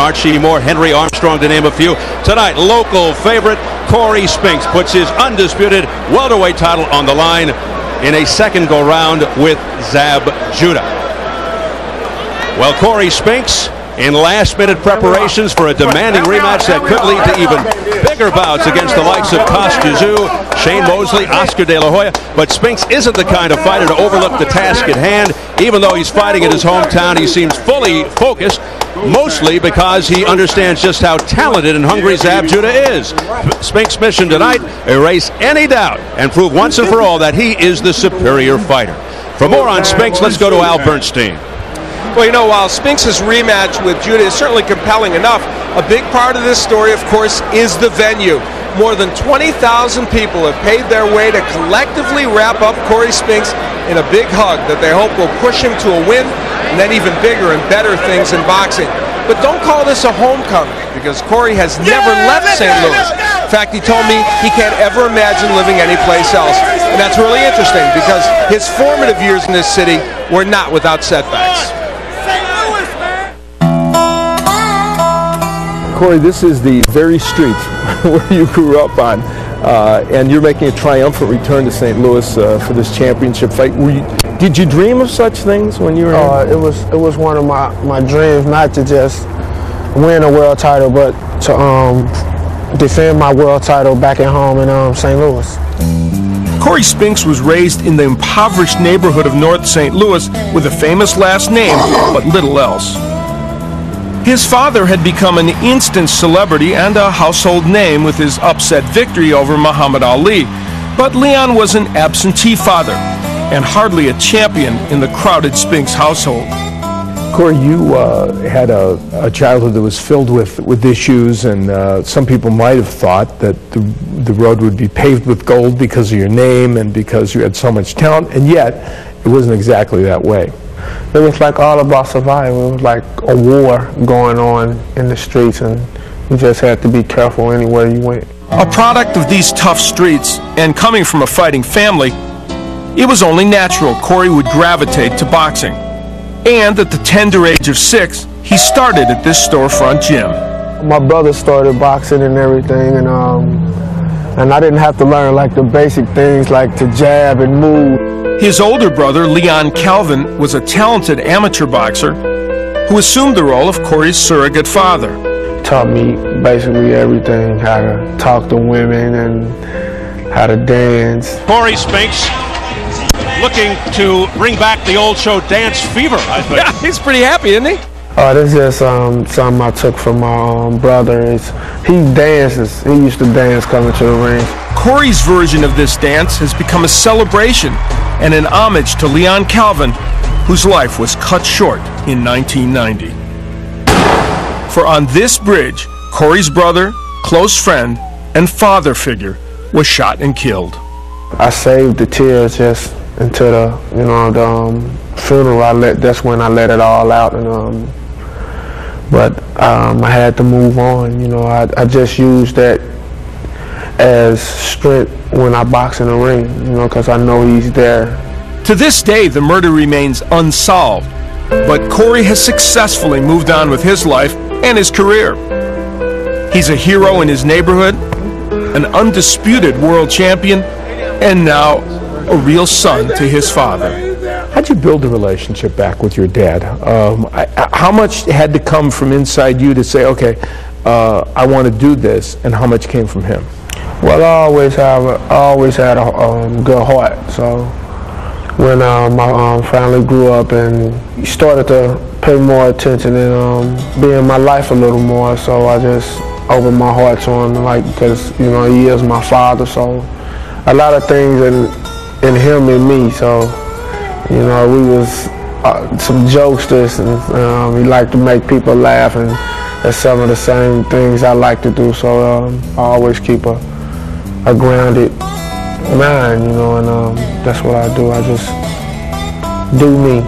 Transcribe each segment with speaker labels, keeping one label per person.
Speaker 1: Archie Moore, Henry Armstrong, to name a few. Tonight, local favorite Cory Spinks puts his undisputed welterweight title on the line in a second go round with Zab Judah. Well, Cory Spinks in last minute preparations for a demanding rematch that could lead to even bigger bouts against the likes of Kostya Tszyu, Shane Mosley, Oscar De La Hoya. But Spinks isn't the kind of fighter to overlook the task at hand. Even though he's fighting in his hometown, he seems fully focused, mostly because he understands just how talented and hungry Zab Judah is. Spinks' mission tonight, erase any doubt and prove once and for all that he is the superior fighter. For more on Spinks, let's go to Al Bernstein.
Speaker 2: Well, you know, while Spinks' rematch with Judah is certainly compelling enough, a big part of this story, of course, is the venue. More than 20,000 people have paid their way to collectively wrap up Cory Spinks in a big hug that they hope will push him to a win and then even bigger and better things in boxing. But don't call this a homecoming because Cory has never left St. Louis. In fact, he told me he can't ever imagine living anyplace else. And that's really interesting because his formative years in this city were not without setbacks.
Speaker 3: Cory, this is the very street where you grew up on, uh, and you're making a triumphant return to St. Louis uh, for this championship fight. You, did you dream of such things when you were?
Speaker 4: Uh, it was it was one of my, my dreams not to just win a world title, but to um, defend my world title back at home in um, St. Louis.
Speaker 5: Cory Spinks was raised in the impoverished neighborhood of North St. Louis with a famous last name, but little else. His father had become an instant celebrity and a household name with his upset victory over Muhammad Ali. But Leon was an absentee father and hardly a champion in the crowded Spinks household.
Speaker 3: Cory, you uh, had a, a, childhood that was filled with, with issues, and uh, some people might have thought that the, the road would be paved with gold because of your name and because you had so much talent, and yet it wasn't exactly that way
Speaker 4: it was like all about survival. It was like a war going on in the streets, and you just had to be careful anywhere you went.
Speaker 5: A product of these tough streets, and coming from a fighting family, it was only natural Cory would gravitate to boxing. And at the tender age of six, he started at this storefront gym.
Speaker 4: My brother started boxing and everything, and um, and I didn't have to learn like the basic things like to jab and move.
Speaker 5: His older brother, Leon Calvin, was a talented amateur boxer who assumed the role of Cory's surrogate father.
Speaker 4: Taught me basically everything, how to talk to women and how to dance.
Speaker 1: Cory Spinks looking to bring back the old show Dance Fever, I think.
Speaker 5: Yeah, he's pretty happy, isn't he?
Speaker 4: Oh, this is just um, something I took from my um, brother. It's, he dances. He used to dance coming to the ring.
Speaker 5: Cory's version of this dance has become a celebration and an homage to Leon Calvin, whose life was cut short in 1990. For on this bridge, Cory's brother, close friend, and father figure was shot and killed.
Speaker 4: I saved the tears just until the, you know, the um, funeral. I let that's when I let it all out, and um, but um, I had to move on. You know, I, I just used that as strength when I box in the ring, you know, because I know he's there.
Speaker 5: To this day, the murder remains unsolved, but Cory has successfully moved on with his life and his career. He's a hero in his neighborhood, an undisputed world champion, and now a real son to his father.
Speaker 3: How'd you build a relationship back with your dad? Um, I, how much had to come from inside you to say, okay, uh, I want to do this, and how much came from him?
Speaker 4: Well, I always have, I always had a um, good heart. So when uh, my um, family grew up and started to pay more attention and um, be in my life a little more, so I just opened my heart to him, like because you know he is my father. So a lot of things in in him and me. So you know, we was uh, some jokesters, and um, we like to make people laugh, and that's some of the same things I like to do. So um, I always keep a, a grounded mind, you know, and um, that's what I do. I just do me.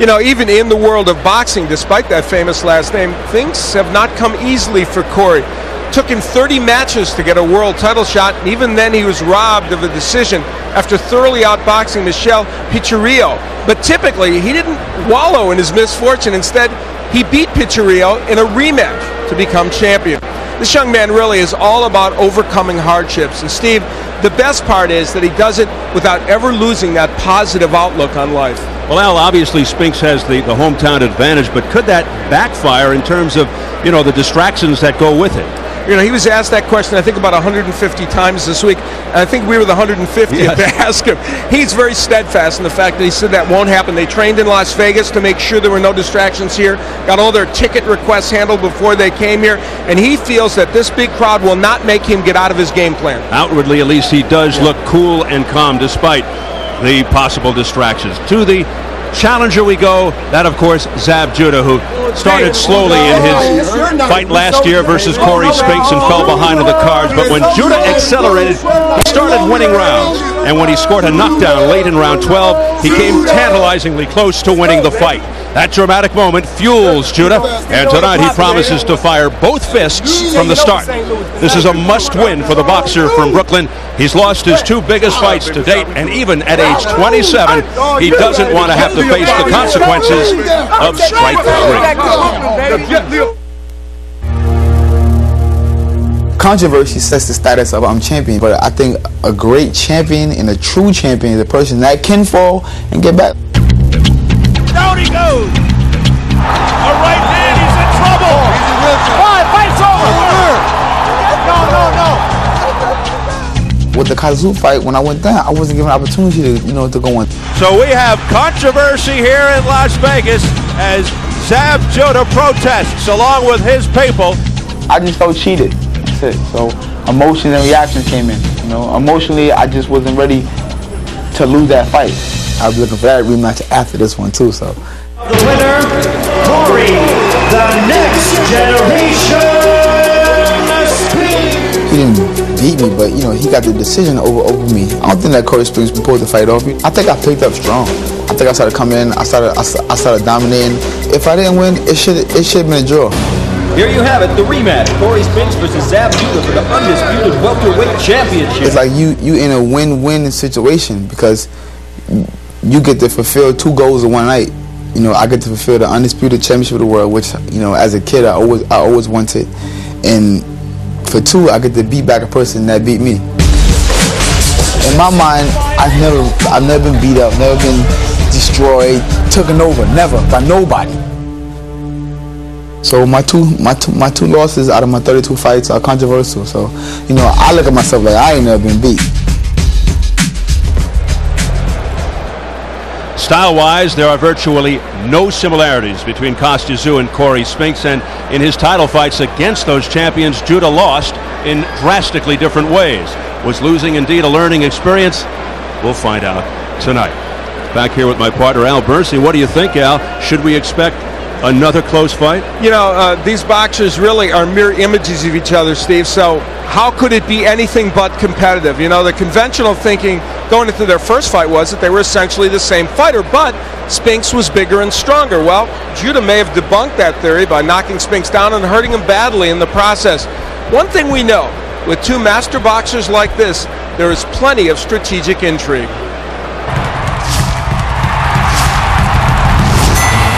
Speaker 2: You know, even in the world of boxing, despite that famous last name, things have not come easily for Cory. Took him 30 matches to get a world title shot, and even then he was robbed of a decision after thoroughly outboxing Michele Piccirillo. But typically, he didn't wallow in his misfortune. Instead, he beat Piccirillo in a rematch to become champion. This young man really is all about overcoming hardships. And Steve, the best part is that he does it without ever losing that positive outlook on life.
Speaker 1: Well, Al, obviously Spinks has the, the hometown advantage, but could that backfire in terms of, you know, the distractions that go with it?
Speaker 2: You know, he was asked that question, I think, about 150 times this week. I think we were the 150th yes. to ask him. He's very steadfast in the fact that he said that won't happen. They trained in Las Vegas to make sure there were no distractions here, got all their ticket requests handled before they came here, and he feels that this big crowd will not make him get out of his game plan.
Speaker 1: Outwardly, at least, he does yeah. look cool and calm despite the possible distractions. To the challenger we go. That, of course, Zab Judah, who started slowly in his fight last year versus Cory Spinks and fell behind in the cards. But when Judah accelerated, he started winning rounds. And when he scored a knockdown late in round 12, he came tantalizingly close to winning the fight. That dramatic moment fuels Judah, and tonight he promises to fire both fists from the start. This is a must win for the boxer from Brooklyn. He's lost his two biggest fights to date, and even at age 27, he doesn't want to have to face the consequences of strike three.
Speaker 6: controversy sets the status of I'm champion, but I think a great champion and a true champion is a person that can fall and get back.
Speaker 7: Down he goes. A right hand, he's in trouble. He's in real trouble. Five, fight's over. No, no,
Speaker 6: no. With the Tszyu fight, when I went down, I wasn't given an opportunity to, you know, to go in.
Speaker 7: So we have controversy here in Las Vegas as Zab Judah protests along with his people.
Speaker 6: I just felt cheated. That's it. So emotions and reactions came in. You know, emotionally, I just wasn't ready to lose that fight. I'll be looking for that rematch after this one too. So.
Speaker 8: The winner, Cory, the next generation.
Speaker 6: He didn't beat me, but you know he got the decision over over me. I don't think that Cory Spinks pulled the fight off me. I think I picked up strong. I think I started coming in. I started I, I started dominating. If I didn't win, it should it should have been a draw.
Speaker 9: Here you have it, the rematch: Cory Spinks versus Zab Judah for the undisputed welterweight championship.
Speaker 6: It's like you you in a win-win situation because you get to fulfill two goals in one night. You know, I get to fulfill the undisputed championship of the world, which you know, as a kid, I always I always wanted, and for two, I get to beat back a person that beat me. In my mind, I've never I've never been beat up, never been destroyed, taken over, never by nobody. So my two my two my two losses out of my 32 fights are controversial. So, you know, I look at myself like I ain't never been beat.
Speaker 1: Style-wise, there are virtually no similarities between Kostya Tszyu and Cory Spinks, and in his title fights against those champions, Judah lost in drastically different ways. Was losing indeed a learning experience? We'll find out tonight. Back here with my partner Al Bernstein. What do you think, Al? Should we expect another close fight?
Speaker 2: You know, uh, these boxers really are mirror images of each other, Steve. So how could it be anything but competitive? You know, the conventional thinking going into their first fight was that they were essentially the same fighter, but Spinks was bigger and stronger. Well, Judah may have debunked that theory by knocking Spinks down and hurting him badly in the process. One thing we know, with two master boxers like this, there is plenty of strategic intrigue.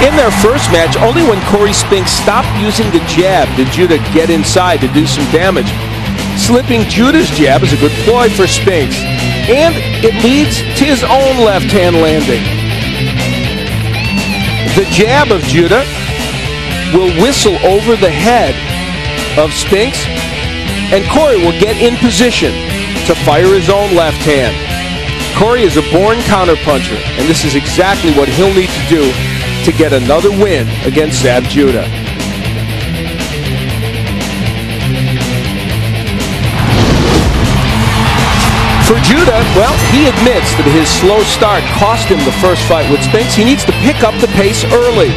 Speaker 2: In their first match, only when Cory Spinks stopped using the jab did Judah get inside to do some damage. Slipping Judah's jab is a good ploy for Spinks, and it leads to his own left-hand landing. The jab of Judah will whistle over the head of Spinks, and Cory will get in position to fire his own left hand. Cory is a born counterpuncher, and this is exactly what he'll need to do to get another win against Zab Judah. For Judah, well, he admits that his slow start cost him the first fight with Spinks. He needs to pick up the pace early,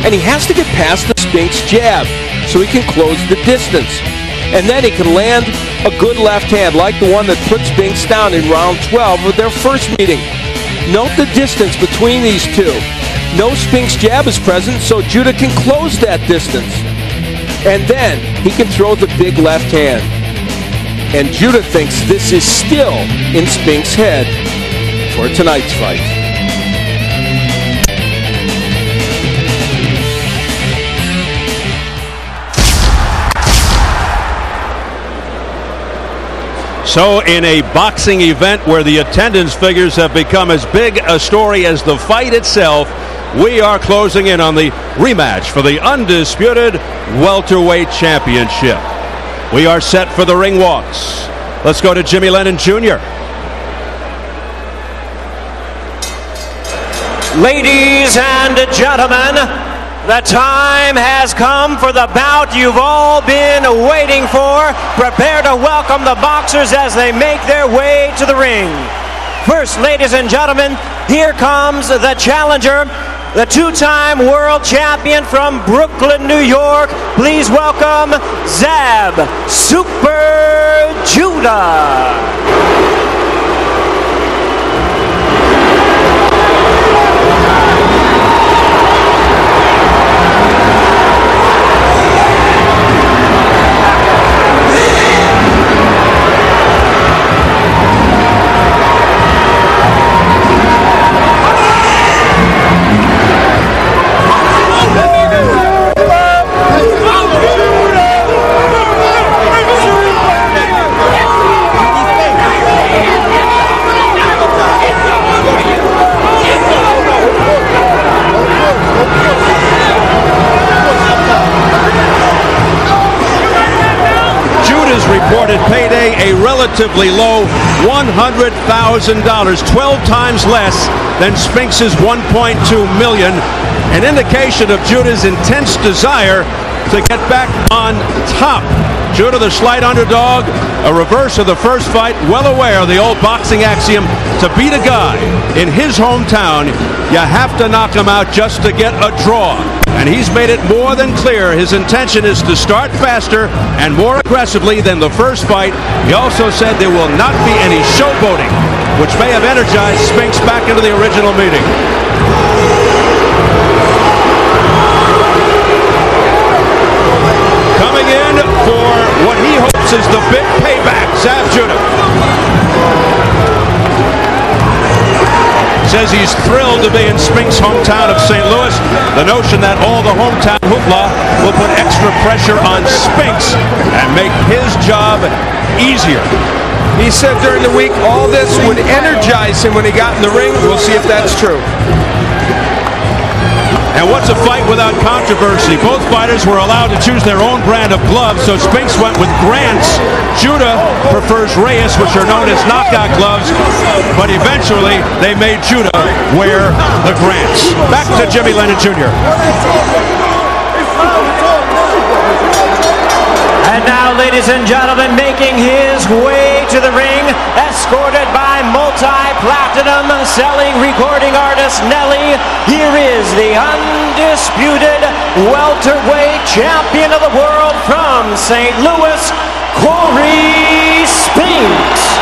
Speaker 2: and he has to get past the Spinks jab so he can close the distance. And then he can land a good left hand like the one that put Spinks down in round 12 of their first meeting. Note the distance between these two. No Spinks jab is present, so Judah can close that distance. And then he can throw the big left hand. And Judah thinks this is still in Spink's head for tonight's fight.
Speaker 1: So, in a boxing event where the attendance figures have become as big a story as the fight itself, we are closing in on the rematch for the undisputed welterweight championship. We are set for the ring walks. Let's go to Jimmy Lennon Jr.
Speaker 8: Ladies and gentlemen, the time has come for the bout you've all been waiting for. Prepare to welcome the boxers as they make their way to the ring. First, ladies and gentlemen, here comes the challenger, the two time world champion from Brooklyn, New York. Please welcome Zab Super Judah.
Speaker 1: Relatively low $100,000, 12 times less than Spinks's 1.2 million, an indication of Judah's intense desire to get back on top. Judah, the slight underdog, a reverse of the first fight, well aware of the old boxing axiom to beat a guy in his hometown, you have to knock him out just to get a draw. And he's made it more than clear his intention is to start faster and more aggressively than the first fight. He also said there will not be any showboating, which may have energized Spinks back into the original meeting. Coming in for what he hopes is the big payback, Zab Judah. Says he's thrilled to be in Spink's hometown of St. Louis. The notion that all the hometown hoopla will put extra pressure on Spinks and make his job easier.
Speaker 2: He said during the week all this would energize him when he got in the ring. We'll see if that's true.
Speaker 1: And what's a fight without controversy? Both fighters were allowed to choose their own brand of gloves, so Spinks went with Grants. Judah prefers Reyes, which are known as knockout gloves, but eventually they made Judah wear the Grants. Back to Jimmy Lennon Jr.
Speaker 8: And now, ladies and gentlemen, making his way to the ring, escorted by multi-platinum selling recording artist Nelly, here is the undisputed welterweight champion of the world from St. Louis, Cory Spinks.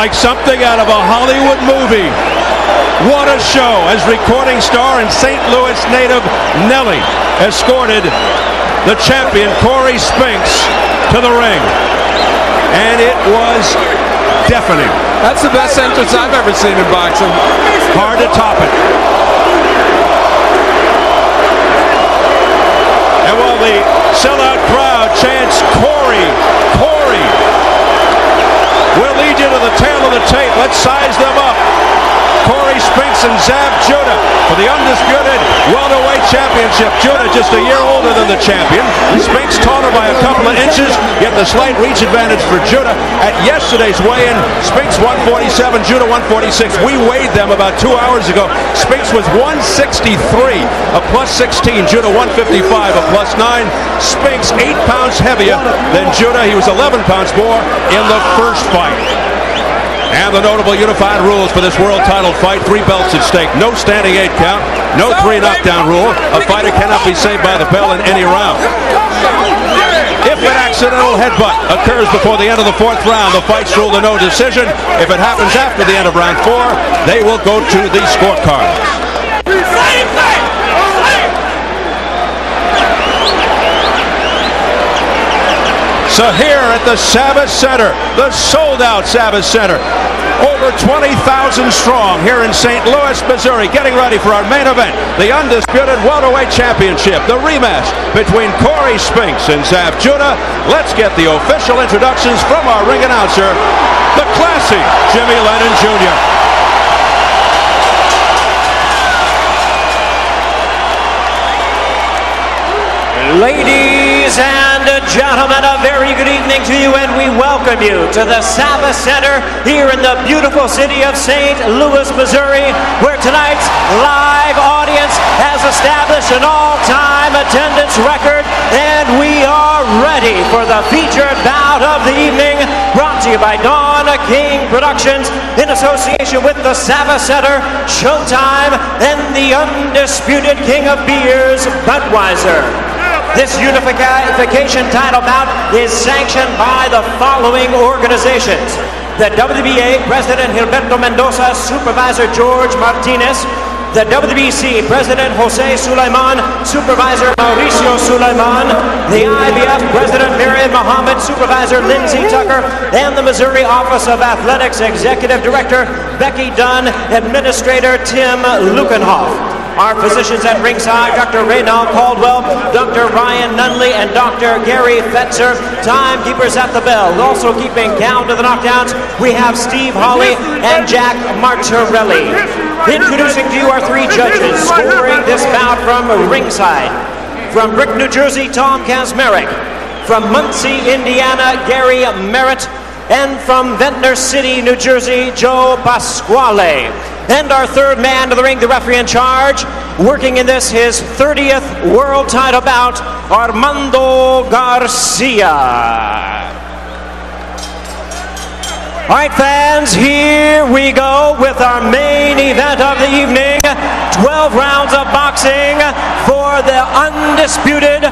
Speaker 1: Like something out of a Hollywood movie. What a show as recording star and St. Louis native Nelly escorted the champion Cory Spinks to the ring. And it was deafening.
Speaker 2: That's the best entrance I've ever seen in boxing.
Speaker 1: Hard to top it. And while the sellout crowd chants Cory, Cory, we'll lead you to the tail of the tape. Let's size them up. Cory Spinks and Zab Judah for the undisputed welterweight championship. Judah just a year older than the champion. Spinks taller by a couple of inches, yet the slight reach advantage for Judah. At yesterday's weigh-in, Spinks 147, Judah 146. We weighed them about two hours ago. Spinks was 163, a plus 16. Judah 155, a plus 9. Spinks 8 pounds heavier than Judah. He was 11 pounds more in the first fight. And the notable unified rules for this world title fight. Three belts at stake. No standing eight count. No three knockdown rule. A fighter cannot be saved by the bell in any round. If an accidental headbutt occurs before the end of the fourth round, the fight's ruled a no decision. If it happens after the end of round four, they will go to the scorecard. So here at the Savvis Center, the sold-out Savvis Center, over 20,000 strong here in St. Louis, Missouri, getting ready for our main event, the undisputed welterweight championship, the rematch between Cory Spinks and Zab Judah. Let's get the official introductions from our ring announcer, the classy Jimmy Lennon Jr.
Speaker 8: Ladies and gentlemen, a very good evening to you, and we welcome you to the Savvis Center here in the beautiful city of St. Louis, Missouri, where tonight's live audience has established an all-time attendance record, and we are ready for the featured bout of the evening, brought to you by Don King Productions in association with the Savvis Center, Showtime, and the undisputed king of beers, Budweiser. This unification title bout is sanctioned by the following organizations. The WBA President Gilberto Mendoza, Supervisor George Martinez, the WBC President Jose Sulaiman, Supervisor Mauricio Sulaiman, the IBF President Miriam Mohammed, Supervisor Lindsey Tucker, and the Missouri Office of Athletics Executive Director Becky Dunn, Administrator Tim Lueckenhoff. Our physicians at ringside, Dr. Reynold Caldwell, Dr. Nunley, and Dr. Gary Fetzer. Timekeepers at the bell. Also keeping count of the knockdowns, we have Steve Hawley and Jack Martorelli. Introducing to you our three judges scoring this bout from ringside. From Brick, New Jersey, Tom Kaczmarek. From Muncie, Indiana, Gary Merritt. And from Ventnor City, New Jersey, Joe Pasquale. And our third man to the ring, the referee in charge, working in this his 30th world title bout, Armando Garcia. All right, fans, here we go with our main event of the evening 12 rounds of boxing for the undisputed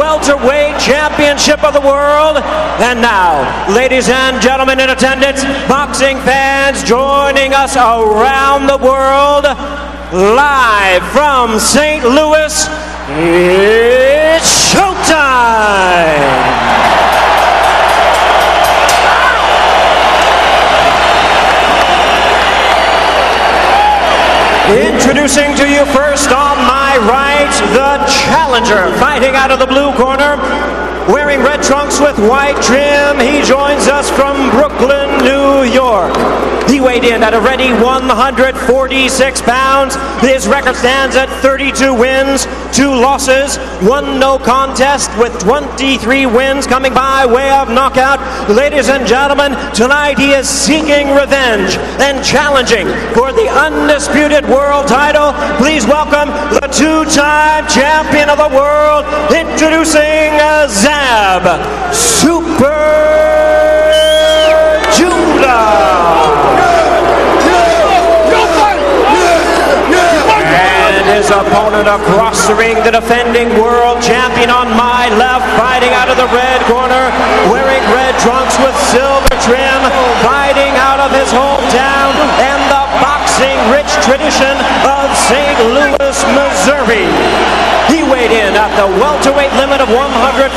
Speaker 8: welterweight championship of the world. And now, ladies and gentlemen in attendance, boxing fans joining us around the world, live from St. Louis, it's showtime! Introducing to you first on my right, the challenger, fighting out of the blue corner, wearing red trunks with white trim. He joins us from Brooklyn, New York. He weighed in at a ready 146 pounds. His record stands at 32 wins, two losses, one no contest with 23 wins coming by way of knockout. Ladies and gentlemen, tonight he is seeking revenge and challenging for the undisputed world title. Please welcome the two-time champion of the world, introducing Zab Super And his opponent across the ring, the defending world champion on my left, fighting out of the red corner, wearing red trunks with silver trim, fighting out of his hometown and the boxing-rich tradition of St. Louis, Missouri. He weighed in at the welterweight limit of 147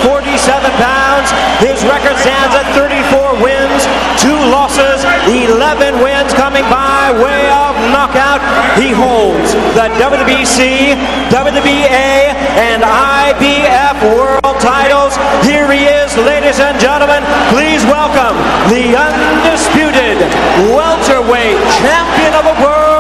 Speaker 8: pounds. His record stands at 34 wins, two losses, 11 wins He holds the WBC, WBA, and IBF world titles. Here he is, ladies and gentlemen. Please welcome the undisputed welterweight champion of the world,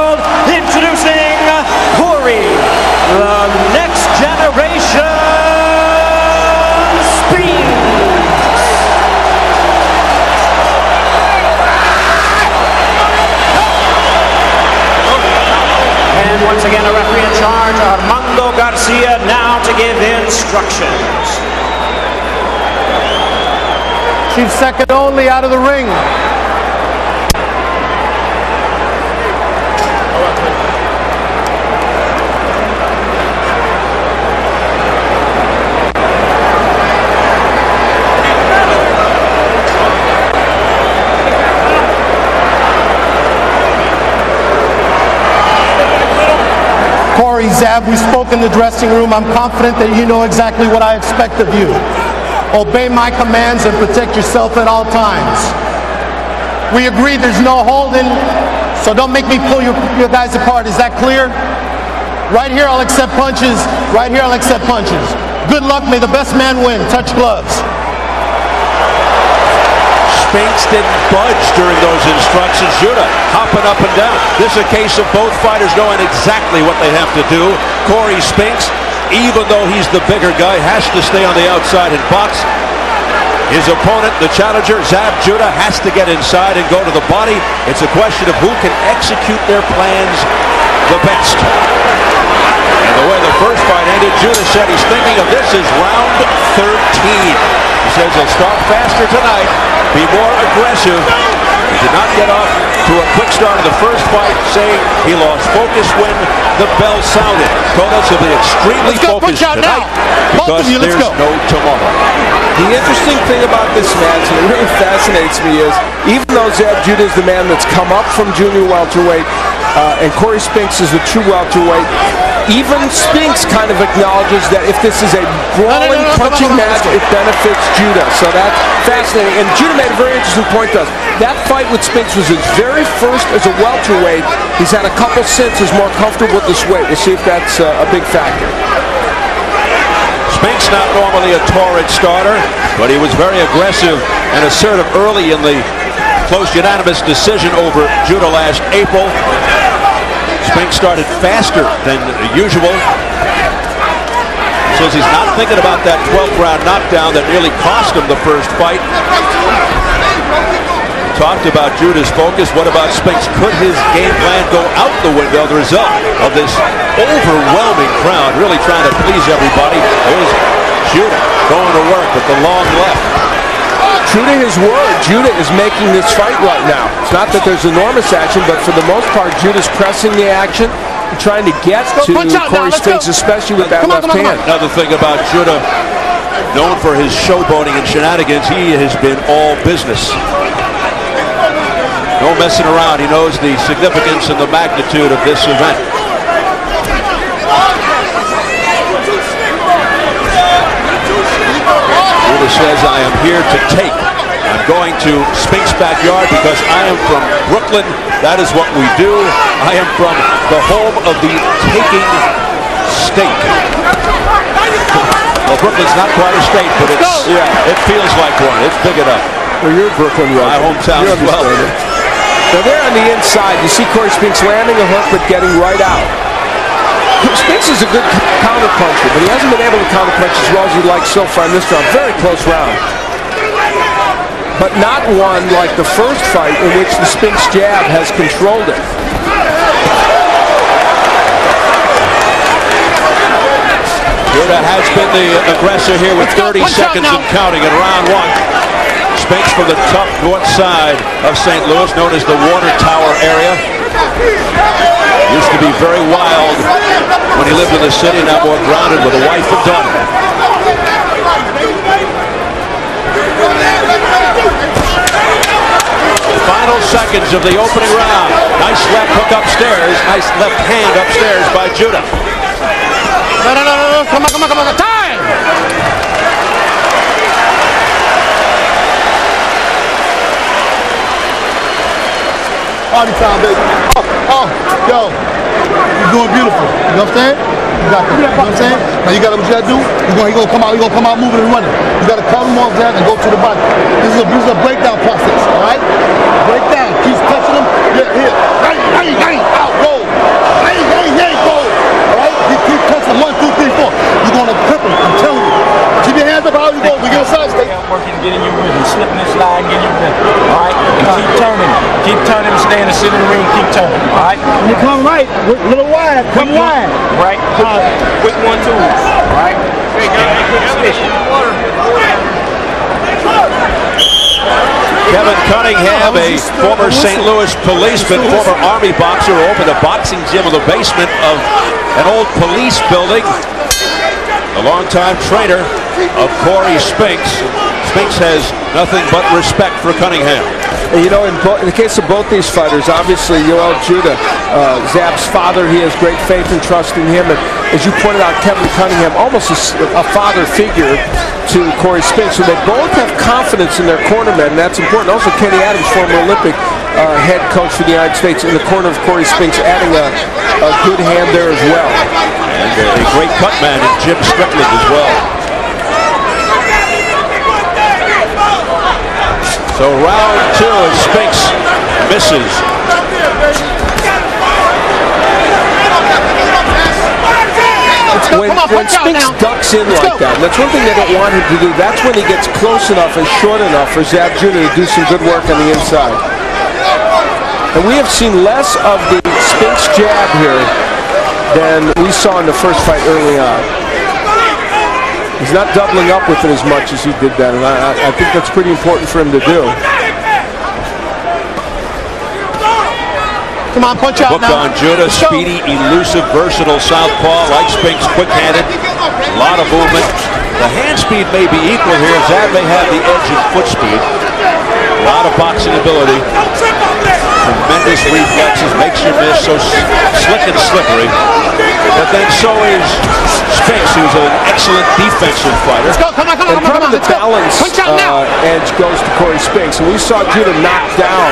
Speaker 8: once again, a referee in charge, Armando Garcia, now to give instructions.
Speaker 10: She's second only out of the ring. Cory Zab, we spoke in the dressing room. I'm confident that you know exactly what I expect of you. Obey my commands and protect yourself at all times. We agreed there's no holding, so don't make me pull your guys apart. Is that clear? Right here, I'll accept punches. Right here, I'll accept punches. Good luck. May the best man win. Touch gloves.
Speaker 1: Spinks didn't budge during those instructions. Judah hopping up and down. This is a case of both fighters knowing exactly what they have to do. Corey Spinks, even though he's the bigger guy, has to stay on the outside and box. His opponent, the challenger, Zab Judah, has to get inside and go to the body. It's a question of who can execute their plans the best. And the way the first fight ended, Judah said he's thinking of this as round 13. He says he'll start faster tonight, be more aggressive. He did not get off to a quick start in the first fight, saying he lost focus when the bell sounded. Told us he'll be extremely
Speaker 10: Let's go,
Speaker 1: focused
Speaker 10: out
Speaker 1: tonight
Speaker 10: now. Both
Speaker 1: because
Speaker 10: of you, let's
Speaker 1: there's
Speaker 10: go.
Speaker 1: no tomorrow.
Speaker 2: The interesting thing about this match, and it really fascinates me, is even though Zab Judah is the man that's come up from junior welterweight, uh, and Cory Spinks is a true welterweight, even Spinks kind of acknowledges that if this is a brawling,
Speaker 10: no, no, come
Speaker 2: punching match, it benefits Judah. So that's fascinating. And Judah made a very interesting point to us. That fight with Spinks was his very first as a welterweight. He's had a couple since, is more comfortable with this weight. We'll see if that's uh, a big factor.
Speaker 1: Spinks not normally a torrid starter, but he was very aggressive and assertive early in the close unanimous decision over Judah last April. Spinks started faster than usual. Says he's not thinking about that 12th round knockdown that nearly cost him the first fight. Talked about Judah's focus. What about Spinks? Could his game plan go out the window? The result of this overwhelming crowd really trying to please everybody. Here's Judah going to work with the long left.
Speaker 2: True to his word, Judah is making this fight right now. It's not that there's enormous action, but for the most part, Judah's pressing the action and trying to get
Speaker 10: go,
Speaker 2: to
Speaker 10: punch out
Speaker 2: Cory
Speaker 10: let's.
Speaker 2: Spinks, especially with that
Speaker 10: Come on,
Speaker 2: left
Speaker 10: come on, come
Speaker 2: hand.
Speaker 1: Another thing about Judah, known for his showboating and shenanigans, he has been all business. No messing around. He knows the significance and the magnitude of this event. Judah says, I am here to take. I'm going to Spink's backyard because I am from Brooklyn. That is what we do. I am from the home of the taking state. Well, Brooklyn's not quite a state, but it's yeah, it feels like one. It's big enough.
Speaker 2: Well, you're Brooklyn
Speaker 1: My
Speaker 2: resident.
Speaker 1: hometown
Speaker 2: You
Speaker 1: as well.
Speaker 2: Now they're on the inside. You see Cory Spinks landing a hook, but getting right out. Spinks is a good counter puncher, but he hasn't been able to counter punch as well as he'd like so far in this round. Very close round. But not one like the first fight in which the Spinks jab has controlled it.
Speaker 1: Judah has been the aggressor here with 30 seconds and counting in round one. Spinks from the tough north side of St. Louis, known as the Water Tower area. Used to be very wild when he lived in the city, now more grounded with a wife and daughter. Final seconds of the opening round. Nice left hook upstairs. Nice left hand upstairs by Judah.
Speaker 10: No, no, no, no, no. Come on, come on, come on. Time! Party time, baby. Oh, oh, yo. You're doing beautiful. You know what I'm saying? You got that. You know what I'm saying? Now you got what you gotta do? You're gonna, come out, you're gonna come out moving and running. You gotta cut him off that and go to the body. This is a this is a breakdown process, alright? Breakdown. Keeps touching him. Yeah, here. Hey, hey, hey, out, roll. Hey, hey, hey, go. Alright? He keep touching. One, two, three, four. You're gonna grip him. I'm telling you. Keep your hands up, how you go. We get stay.
Speaker 11: Working, getting your rhythm, slipping and sliding, getting your rhythm. All right, and keep turning, keep turning, stay in the center of the ring, keep turning. All right.
Speaker 10: You come right, a little wide, come
Speaker 11: Quick one,
Speaker 10: wide.
Speaker 11: Right. Quick, uh, quick one two. All right. Quick position.
Speaker 1: Kevin Cunningham, a former St. Louis policeman, former Army boxer, opened a boxing gym in the basement of an old police building. A longtime trainer of Cory Spinks. Spinks has nothing but respect for Cunningham.
Speaker 2: You know, in, in the case of both these fighters, obviously Yoel Judah, uh, Zab's father, he has great faith and trust in him. And as you pointed out, Kevin Cunningham, almost a father figure to Cory Spinks. So they both have confidence in their cornermen, and that's important. Also, Kenny Adams, former Olympic uh, head coach for the United States, in the corner of Cory Spinks, adding a, a good hand there as well.
Speaker 1: And a great cut man in Jim Strickland as well. So round two, and Spinks misses.
Speaker 2: when, when Spinks ducks in like that, and that's one thing they don't want him to do, that's when he gets close enough and short enough for Zab Judah to do some good work on the inside. And we have seen less of the Spinks jab here than we saw in the first fight early on. He's not doubling up with it as much as he did then, and I, I- I think that's pretty important for him to do.
Speaker 10: Come on, punch out
Speaker 1: Booked
Speaker 10: now.
Speaker 1: on Judah, speedy, elusive, versatile southpaw, like Spinks, quick-handed, a lot of movement. The hand speed may be equal here. Zab may have the edge in foot speed. A lot of boxing ability. Tremendous reflexes, makes you miss, so slick and slippery. But then so is Spinks, who's an excellent defensive fighter.
Speaker 10: Let's go. Come on, come on,
Speaker 2: And
Speaker 10: come on, come on.
Speaker 2: probably the balance
Speaker 10: Punch out now.
Speaker 2: uh, edge goes to Cory Spinks. And we saw Judah knocked down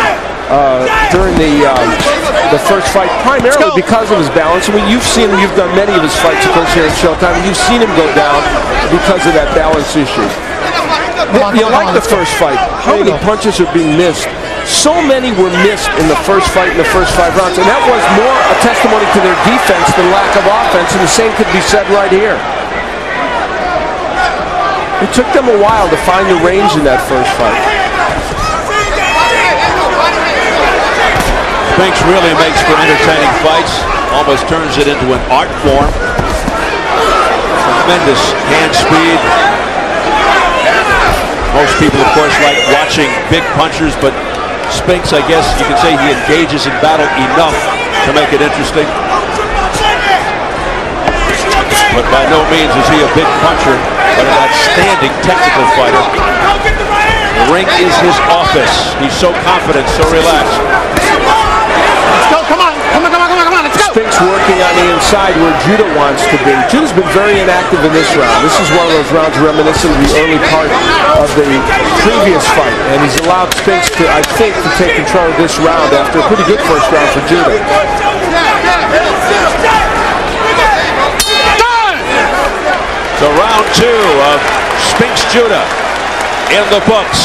Speaker 2: uh, during the um, the first fight, primarily because of his balance. I mean, you've seen him, you've done many of his fights, of course, here at Showtime, and you've seen him go down because of that balance issue.
Speaker 10: Come on,
Speaker 2: You like
Speaker 10: on,
Speaker 2: the first fight. How many punches are being missed? So many were missed in the first fight in the first five rounds, and that was more a testimony to their defense than lack of offense, and the same could be said right here. It took them a while to find the range in that first fight.
Speaker 1: Spinks really makes for entertaining fights. Almost turns it into an art form. Tremendous hand speed. Most people, of course, like watching big punchers, but Spinks, I guess you can say he engages in battle enough to make it interesting. But by no means is he a big puncher, but an outstanding technical fighter. The ring is his office. He's so confident, so relaxed.
Speaker 2: Spinks working on the inside where Judah wants to be. Judah's been very inactive in this round. This is one of those rounds reminiscent of the early part of the previous fight. And he's allowed Spinks to, I think, to take control of this round after a pretty good first round for Judah.
Speaker 1: So round two of Spinks Judah in the books.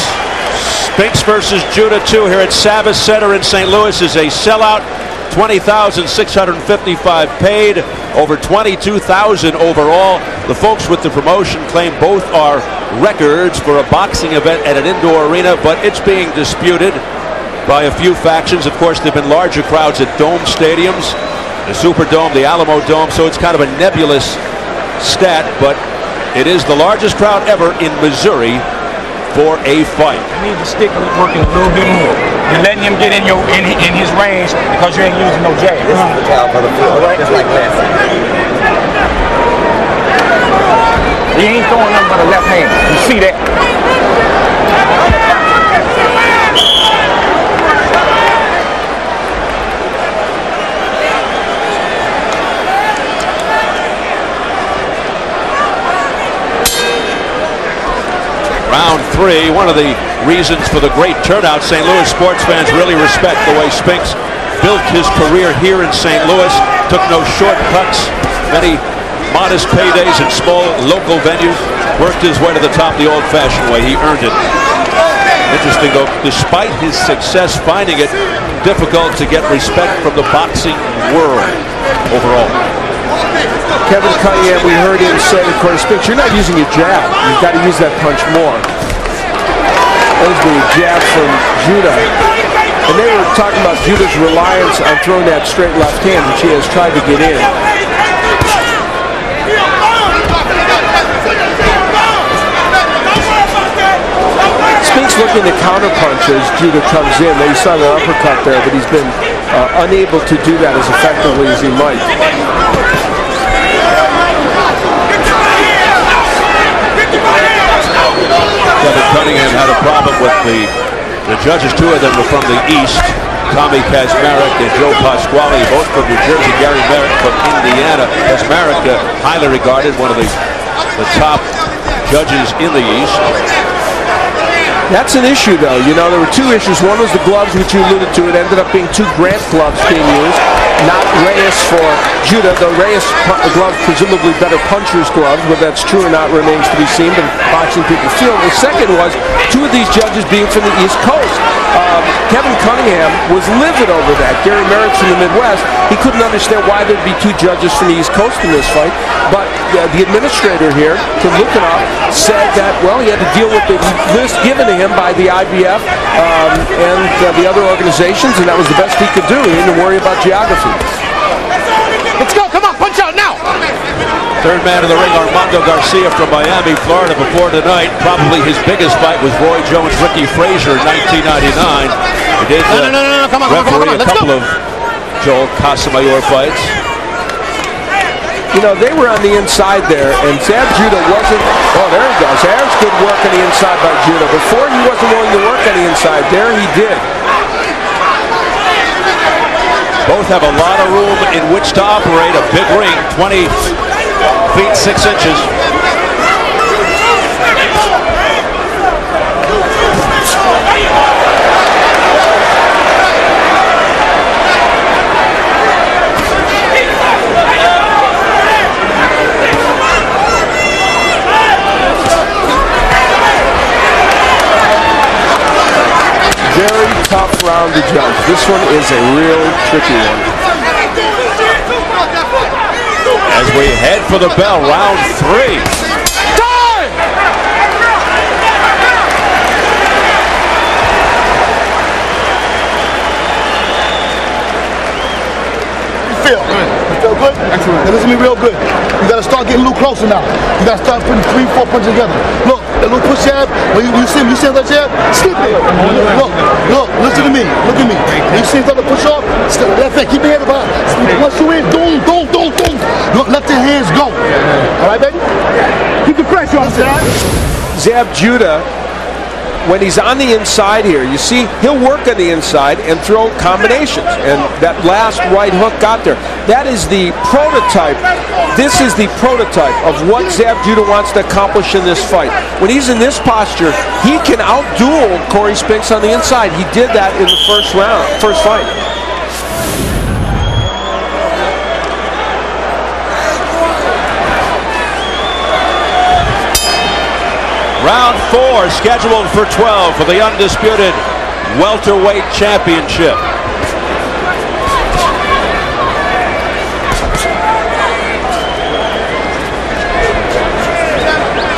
Speaker 1: Spinks versus Judah 2 here at Savvis Center in St. Louis is a sellout. 20,655 paid, over 22,000 overall. The folks with the promotion claim both are records for a boxing event at an indoor arena, but it's being disputed by a few factions. Of course, there have been larger crowds at dome stadiums, the Superdome, the Alamo Dome, so it's kind of a nebulous stat, but it is the largest crowd ever in Missouri for a fight.
Speaker 11: You need to stick with working a little bit more. You're letting him get in your in, in his range because you ain't using no jab. This is the top of the field, right? Just like that. He ain't throwing nothing but a left hand. You see that?
Speaker 1: Three. One of the reasons for the great turnout, St. Louis sports fans really respect the way Spinks built his career here in St. Louis. Took no shortcuts, many modest paydays in small local venues. Worked his way to the top the old-fashioned way. He earned it. Interesting though, despite his success finding it difficult to get respect from the boxing world overall.
Speaker 2: Kevin Cunningham, we heard him say to Cory Spinks, you're not using your jab. You've got to use that punch more. Was the jab from Judah. And they were talking about Judah's reliance on throwing that straight left hand, which he has tried to get in. Spinks looking to counterpunch as Judah comes in. They saw the uppercut there, but he's been uh, unable to do that as effectively as he might.
Speaker 1: Cunningham had a problem with the the judges. Two of them were from the East. Tommy Kaczmarek and Joe Pasquale, both from New Jersey. Gary Merritt from Indiana. Kaczmarek, uh, highly regarded, one of the, the top judges in the East.
Speaker 2: That's an issue, though. You know, there were two issues. One was the gloves, which you alluded to. It ended up being two Grant gloves being used, not Reyes for Judah, though Reyes gloves, presumably better puncher's gloves. Whether that's true or not remains to be seen, but boxing people feel. The second was two of these judges being from the East Coast. Um, Kevin Cunningham was livid over that. Gary Merritt's from the Midwest. He couldn't understand why there'd be two judges from the East Coast in this fight. But uh, the administrator here, Tim Lueckenhoff, said that, well, he had to deal with the list given to him by the IBF um, and uh, the other organizations, and that was the best he could do. He didn't worry about geography.
Speaker 10: Let's go. Come on, punch out now.
Speaker 1: Third man in the ring, Armando Garcia from Miami, Florida. Before tonight, probably his biggest fight was Roy Jones, Ricky Frazier in 1999. He did
Speaker 10: No, no, no, no, no. Come on, come on, come on, come on.
Speaker 1: a
Speaker 10: Let's
Speaker 1: couple
Speaker 10: go.
Speaker 1: of Joel Casamayor fights.
Speaker 2: You know, they were on the inside there, and Zab Judah wasn't. Oh, there he goes. There's good work on the inside by Judah. Before he wasn't willing to work on the inside. There he did.
Speaker 1: Both have a lot of room in which to operate. A big ring, 20 feet 6 inches.
Speaker 2: Very tough round to judge. This one is a real tricky one.
Speaker 1: As we head for the bell, round three.
Speaker 12: feel? You feel good? Excellent. Now listen to me real good. You gotta start getting a little closer now. You gotta start putting three, four punches together. Look, that little push jab, when you, you see him, you see him that jab, slip it. Look, look, listen to me, look at me. When you see him start to push off, step left hand, keep your head about. Once you in, boom, boom, boom, boom. Look, let the hands go. All right, baby? Keep the pressure on, Zab.
Speaker 2: Zab Judah, when he's on the inside here, you see he'll work on the inside and throw combinations. And that last right hook got there. That is the prototype. This is the prototype of what Zab Judah wants to accomplish in this fight. When he's in this posture, he can outduel Cory Spinks on the inside. He did that in the first round, first fight.
Speaker 1: Round four scheduled for 12 for the undisputed welterweight championship.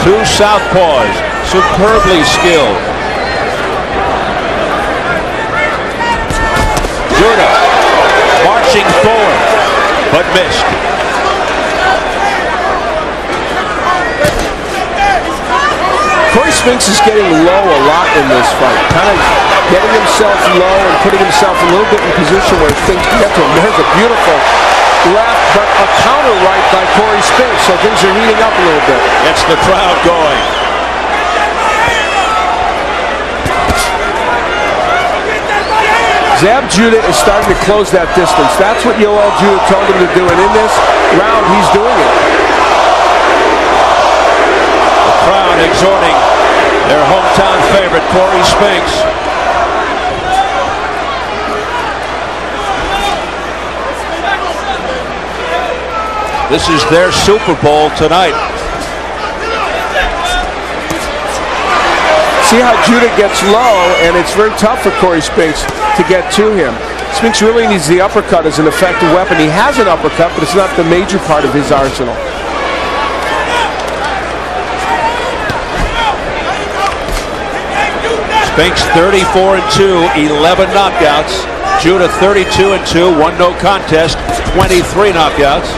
Speaker 1: Two southpaws, superbly skilled. Judah marching forward, but missed.
Speaker 2: Cory Spinks is getting low a lot in this fight, kind of getting himself low and putting himself a little bit in position where things can get to him. There's a beautiful left, but a counter right by Cory Spinks, so things are heating up a little bit.
Speaker 1: Gets the crowd going.
Speaker 2: Zab Judah is starting to close that distance. That's what Yoel Judah told him to do, and in this round, he's doing it.
Speaker 1: The crowd exhorting Their hometown favorite, Cory Spinks. This is their Super Bowl tonight.
Speaker 2: See how Judah gets low, and it's very tough for Cory Spinks to get to him. Spinks really needs the uppercut as an effective weapon. He has an uppercut, but it's not the major part of his arsenal.
Speaker 1: Spinks 34 and 2, 11 knockouts. Judah 32 and 2, one no contest, 23 knockouts.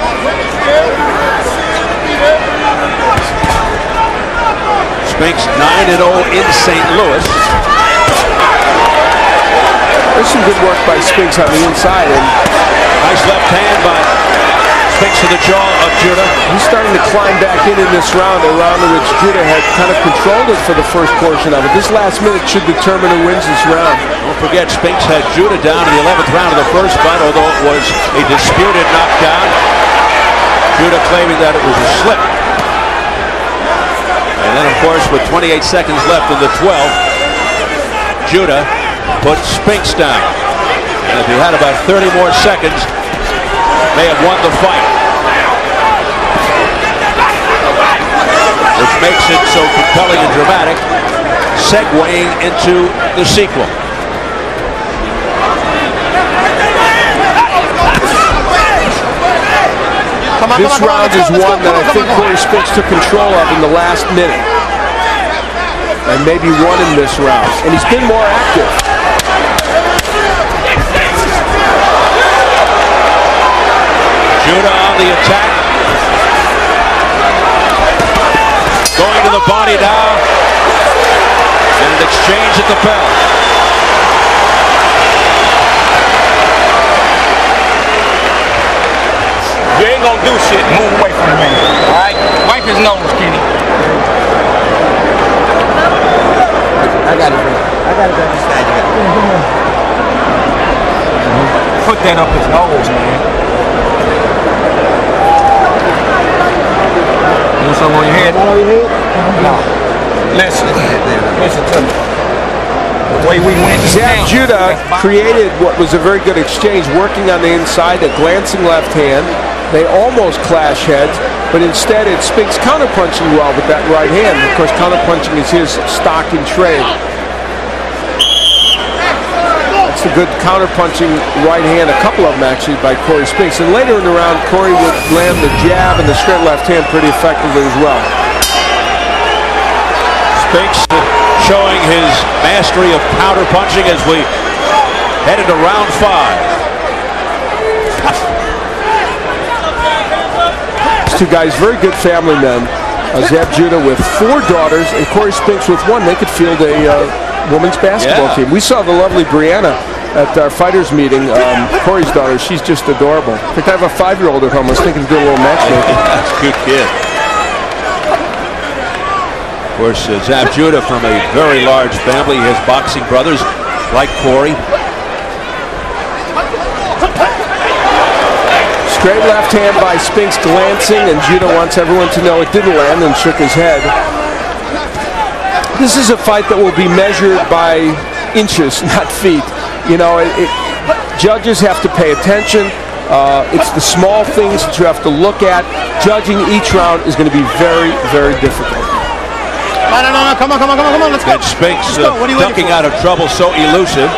Speaker 1: Spinks 9 and 0 in St. Louis.
Speaker 2: There's some good work by Spinks on the inside, and
Speaker 1: nice left hand by Spinks to the jaw of Judah.
Speaker 2: He's starting to climb back in in this round, a round in which Judah had kind of controlled it for the first portion of it. This last minute should determine who wins this round.
Speaker 1: Don't forget, Spinks had Judah down in the 11th round of the first fight, although it was a disputed knockdown. Judah claiming that it was a slip. And then, of course, with 28 seconds left in the 12th, Judah put Spinks down. And if he had about 30 more seconds, may have won the fight. Which makes it so compelling and dramatic, segueing into the sequel.
Speaker 2: Come on, this come on, round on, is go, one go, that I think Cory Spinks took control of in the last minute. And maybe won in this round. And he's been more active.
Speaker 1: The attack. Going to the body now. And an exchange at the bell.
Speaker 11: You ain't gonna do shit. Move away from the man. All right? Wipe his nose, Kenny.
Speaker 13: I got it. I got it, bro. Side, got it.
Speaker 11: Put that up his nose, man. Want something on your head?
Speaker 13: on your head?
Speaker 11: No. Listen. Listen to me. The way we went
Speaker 2: Zab Judah created what was a very good exchange, working on the inside, a glancing left hand, they almost clash heads, but instead it Spinks counterpunching well with that right hand. Of course, counterpunching is his stock in trade. That's a good counterpunching right hand, a couple of them actually by Cory Spinks. And later in the round, Cory would land the jab and the straight left hand pretty effectively as well.
Speaker 1: Spinks showing his mastery of counterpunching as we head into round five.
Speaker 2: These two guys, very good family men. Uh, Zab Judah with four daughters and Cory Spinks with one. They could field a uh, women's basketball yeah. team. We saw the lovely Brianna at our fighters meeting. Um, Cory's daughter, she's just adorable. I think I have a five-year-old at home. I was thinking of doing a little matchmaking.
Speaker 1: That's a good kid. Of course, uh, Zab Judah from a very large family. He has boxing brothers like Cory.
Speaker 2: Straight left hand by Spinks glancing, and Judah wants everyone to know it didn't land and shook his head. This is a fight that will be measured by inches, not feet. You know, it, it, judges have to pay attention. Uh, it's the small things that you have to look at. Judging each round is going to be very, very difficult.
Speaker 10: No, no, no, no, come on, come on, come on, come on, let's go.
Speaker 1: Spinks uh, ducking out of trouble, so elusive.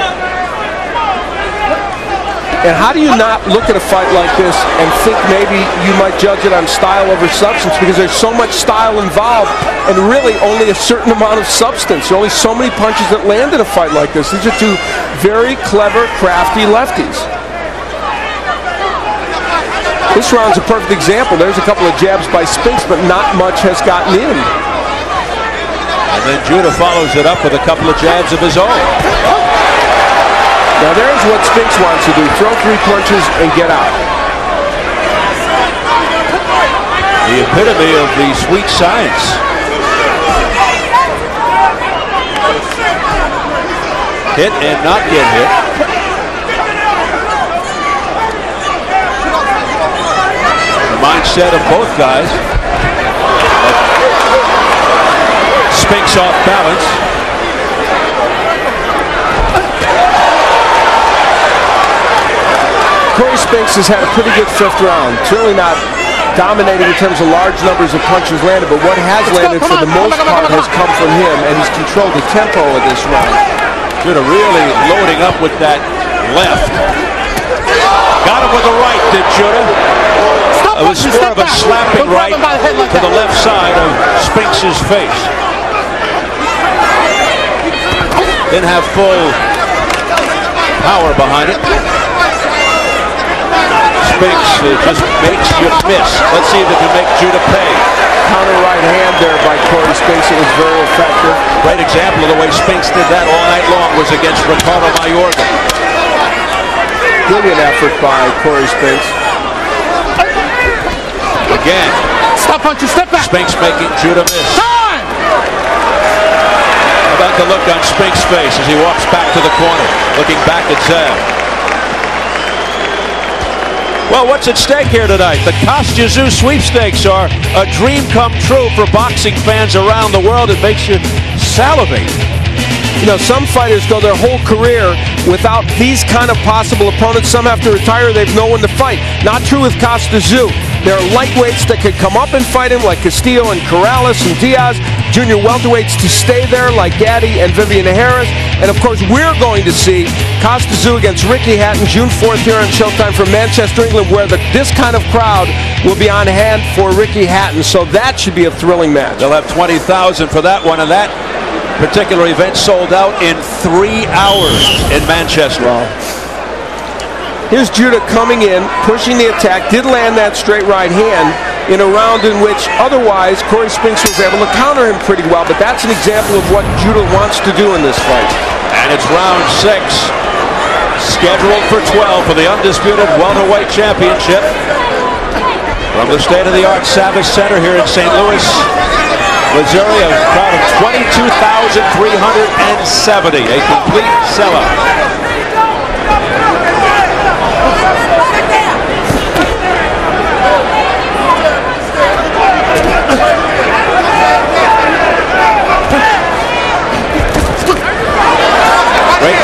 Speaker 2: And how do you not look at a fight like this and think maybe you might judge it on style over substance because there's so much style involved and really only a certain amount of substance. There are only so many punches that land in a fight like this. These are two very clever, crafty lefties. This round's a perfect example. There's a couple of jabs by Spinks, but not much has gotten in.
Speaker 1: And then Judah follows it up with a couple of jabs of his own.
Speaker 2: Now there's what Spinks wants to do. Throw three punches and get out.
Speaker 1: The epitome of the sweet science. Hit and not get hit. The mindset of both guys. Spinks off balance.
Speaker 2: Cory Spinks has had a pretty good fifth round. Certainly not dominating in terms of large numbers of punches landed, but what has landed for the most part has come from him, and he's controlled the tempo of this round.
Speaker 1: Judah really loading up with that left. Got him with the right, did Judah. It was more of a slapping right to the left side of Spinks's face. Didn't have full power behind it. Spinks uh, just makes you miss. Let's see if it can make Judah pay.
Speaker 2: Counter right hand there by Cory Spinks. It was very effective.
Speaker 1: Great example of the way Spinks did that all night long was against Ricardo Mayorga.
Speaker 2: Brilliant effort by Cory Spinks.
Speaker 1: Again.
Speaker 10: Stop punch, step back.
Speaker 1: Spinks making Judah miss.
Speaker 10: Time!
Speaker 1: How about the look on Spinks' face as he walks back to the corner, looking back at Zab. Well, what's at stake here tonight? The Kostya sweepstakes are a dream come true for boxing fans around the world. It makes you salivate.
Speaker 2: You know, some fighters go their whole career without these kind of possible opponents. Some have to retire. They've no one to fight. Not true with Kostya Tszyu. There are lightweights that could come up and fight him, like Castillo and Corrales and Diaz. Junior welterweights to stay there, like Gatti and Vivian Harris. And of course, we're going to see Kostya Tszyu against Ricky Hatton June 4th here on Showtime from Manchester, England, where the, this kind of crowd will be on hand for Ricky Hatton. So that should be a thrilling match.
Speaker 1: They'll have 20,000 for that one, and that particular event sold out in three hours in Manchester.
Speaker 2: Here's Judah coming in, pushing the attack, did land that straight right hand in a round in which otherwise Cory Spinks was able to counter him pretty well, but that's an example of what Judah wants to do in this fight.
Speaker 1: And it's round six, scheduled for 12 for the undisputed welterweight championship. From the state-of-the-art Savvis Center here in St. Louis, Missouri, a crowd of 22,370, a complete sellout.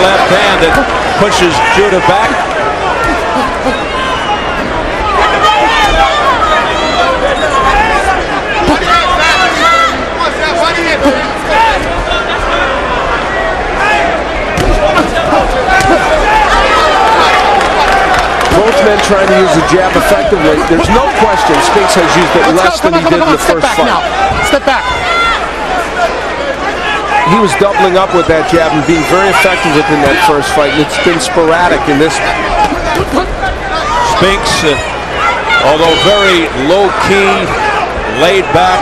Speaker 1: Left hand that pushes Judah back.
Speaker 2: Both men trying to use the jab effectively. There's no question Spinks has used it less than he did in the
Speaker 10: Step
Speaker 2: first
Speaker 10: back
Speaker 2: fight.
Speaker 10: now. Step back.
Speaker 2: He was doubling up with that jab and being very effective within that first fight. And it's been sporadic in this.
Speaker 1: Spinks, uh, although very low-key, laid back,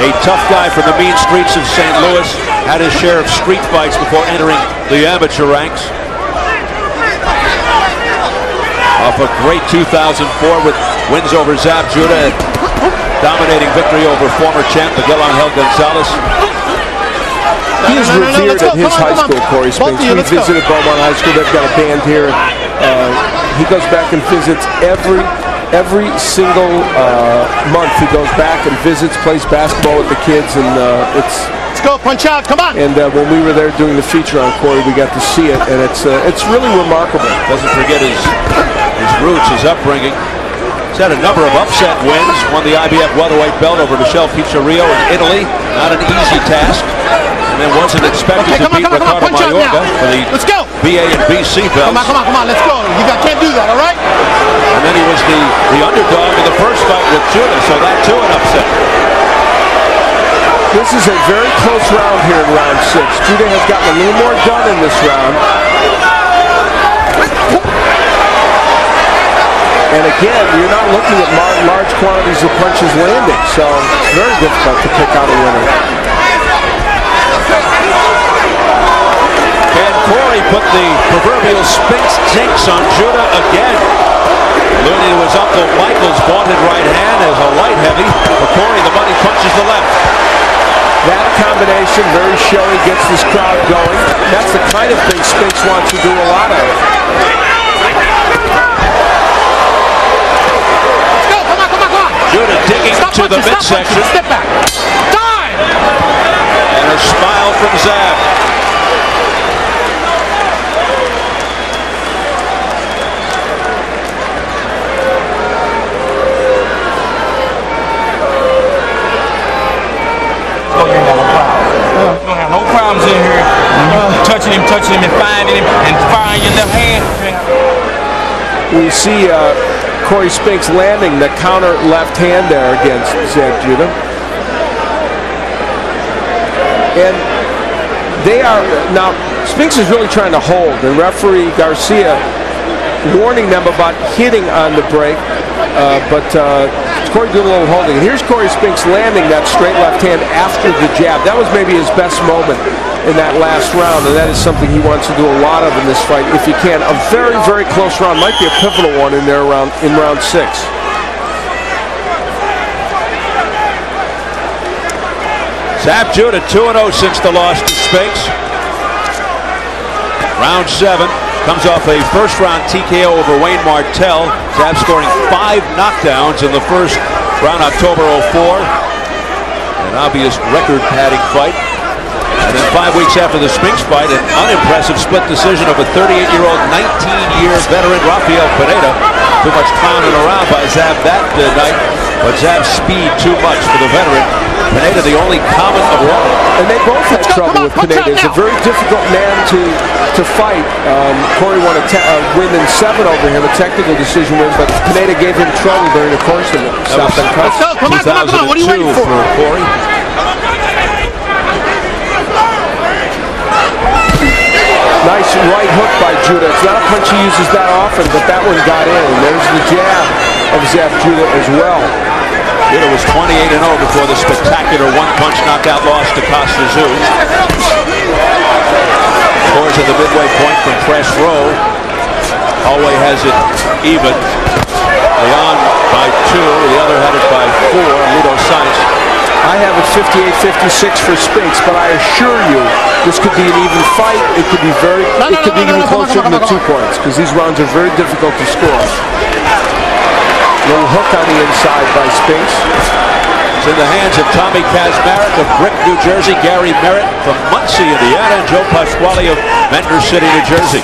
Speaker 1: a tough guy from the mean streets of St. Louis, had his share of street fights before entering the amateur ranks. Off a great 2004 with wins over Zab Judah dominating victory over former champ Miguel Angel Gonzalez.
Speaker 2: He is
Speaker 10: No, no, no, no,
Speaker 2: revered at his
Speaker 10: on,
Speaker 2: high school, Cory
Speaker 10: Both
Speaker 2: Spinks.
Speaker 10: you,
Speaker 2: We
Speaker 10: go.
Speaker 2: visited Beaumont High School. They've got a band here. Uh, he goes back and visits every every single uh, month. He goes back and visits, plays basketball with the kids, and uh, it's
Speaker 10: Let's go. Punch out. Come on.
Speaker 2: and uh, when we were there doing the feature on Cory, we got to see it, and it's uh, it's really remarkable.
Speaker 1: Doesn't forget his his roots, his upbringing. He's had a number of upset wins. Won the IBF welterweight belt over Michele Piccirillo in Italy. Not an easy task. And then wasn't expected
Speaker 10: Okay,
Speaker 1: to
Speaker 10: come on,
Speaker 1: beat
Speaker 10: come on, come on. Punch out
Speaker 1: Mayorga
Speaker 10: now.
Speaker 1: for the
Speaker 10: Let's go.
Speaker 1: BA and BC belts.
Speaker 10: Come on, come on, come on. Let's go. You got, can't do that, all right?
Speaker 1: And then he was the, the underdog in the first fight with Judah, so that too an upset.
Speaker 2: This is a very close round here in round six. Judah has gotten a little more done in this round. And again, you're not looking at large quantities of punches landing, so it's very difficult to pick out a winner.
Speaker 1: Can Cory put the proverbial Spinks jinx on Judah again? Alluding to his uncle Michael's vaunted right hand as a light heavy. For Cory, the money punches the left.
Speaker 2: That combination, very showy, gets this crowd going. That's the kind of thing Spinks wants to do a lot of.
Speaker 10: Go. Come on, come on, come on.
Speaker 1: Judah digging
Speaker 10: Stop
Speaker 1: to the
Speaker 10: punching, stop
Speaker 1: midsection.
Speaker 10: punching. Step back. Time.
Speaker 1: And a smile from Zab.
Speaker 11: Oh, you ain't got no problem. You don't have no problems in here. You touching him, touching him, and finding him, and firing your left hand. you ain't got-
Speaker 2: We see uh, Cory Spinks landing the counter left hand there against Zab Judah. And they are now Spinks is really trying to hold, and referee Garcia warning them about hitting on the break. Uh, but uh, Cory little holding. Here's Cory Spinks landing that straight left hand after the jab. That was maybe his best moment in that last round, and that is something he wants to do a lot of in this fight if he can. A very, very close round, might be a pivotal one in there round in round six.
Speaker 1: Zab Judah 2-0 since the loss to Spinks. Round seven comes off a first round TKO over Wayne Martell. Zab scoring five knockdowns in the first round October 04. An obvious record padding fight. And then five weeks after the Spinks fight, an unimpressive split decision of a 38-year-old, 19-year veteran Rafael Pineda. Too much clowning around by Zab that uh, night, but Zab's speed too much for the veteran. Pineda the only common of one.
Speaker 2: And they both had trouble with Pineda. He's a very difficult man to to fight. Um, Cory won a, te- a win in seven over him, a technical decision win, but Pineda gave him trouble during the course of it. South Bend Cup.
Speaker 1: 2002 for Cory.
Speaker 2: Nice right hook by Judah. It's not a punch he uses that often, but that one got in. There's the jab of Zab Judah as well.
Speaker 1: Judah was 28 and 0 before the spectacular one-punch knockout loss to Kostya Tszyu. Scores at the midway point from press row. Holloway has it even. Leon by two. The other had it by four. Ludo Sainz.
Speaker 2: I have it 58-56 for Spinks, but I assure you, this could be an even fight. It could be very,
Speaker 10: No, no,
Speaker 2: it could
Speaker 10: no,
Speaker 2: be
Speaker 10: no,
Speaker 2: even
Speaker 10: no, come on,
Speaker 2: closer than
Speaker 10: on,
Speaker 2: the two
Speaker 10: come
Speaker 2: points because these rounds are very difficult to score. Little hook on the inside by Spinks.
Speaker 1: It's in the hands of Tommy Kaczmarek of Brick, New Jersey, Gary Merritt from Muncie, Indiana, and Joe Pasquale of Ventnor City, New Jersey.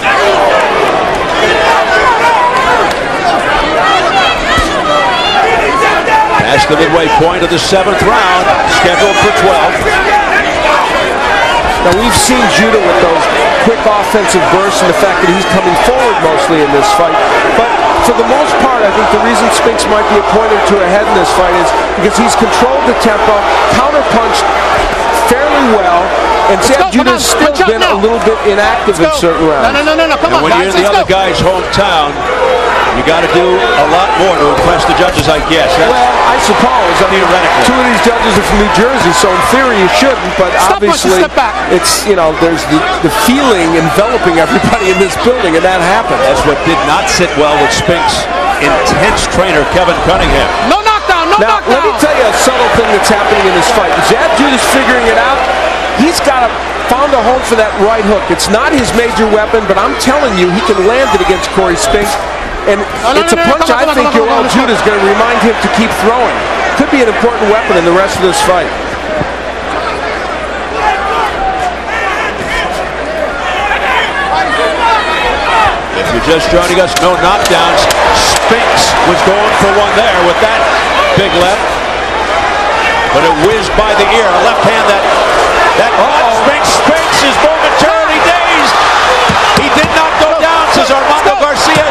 Speaker 1: Past the midway point of the seventh round, scheduled for 12.
Speaker 2: Now we've seen Judah with those quick offensive bursts and the fact that he's coming forward mostly in this fight. But for the most part, I think the reason Spinks might be a point or two ahead in this fight is because he's controlled the tempo, counterpunched fairly well, and
Speaker 10: Let's
Speaker 2: Zab
Speaker 10: go, come
Speaker 2: Judah's still been
Speaker 10: now.
Speaker 2: a little bit inactive in certain rounds.
Speaker 10: No, no, no, no, no. Come
Speaker 1: And
Speaker 10: on,
Speaker 1: when
Speaker 10: guys.
Speaker 1: you're in the other
Speaker 10: go.
Speaker 1: guy's hometown, you got to do a lot more to impress the judges, I guess. That's
Speaker 2: Well, I suppose. I mean, two of these judges are from New Jersey, so in theory you shouldn't. But
Speaker 10: Step
Speaker 2: obviously,
Speaker 10: step back.
Speaker 2: it's you know, there's the, the feeling enveloping everybody in this building, and that happened.
Speaker 1: That's what did not sit well with Spinks' intense trainer, Kevin Cunningham.
Speaker 10: No knockdown, no
Speaker 2: Now, let me tell you a subtle thing that's happening in this fight. Zab Judah's figuring it out. He's got a, found a home for that right hook. It's not his major weapon, but I'm telling you, he can land it against Cory Spinks. And
Speaker 10: No, no,
Speaker 2: it's
Speaker 10: no,
Speaker 2: a
Speaker 10: no,
Speaker 2: punch I think
Speaker 10: come on,
Speaker 2: Yoel
Speaker 10: come on, come on.
Speaker 2: Judah's going to remind him to keep throwing. Could be an important weapon in the rest of this fight.
Speaker 1: If you're just joining us, no knockdowns. Spinks was going for one there with that big left. But it whizzed by the ear. A left hand that that caught Spinks. Spinks is momentarily dazed. He did not go down, says Armando Garcia as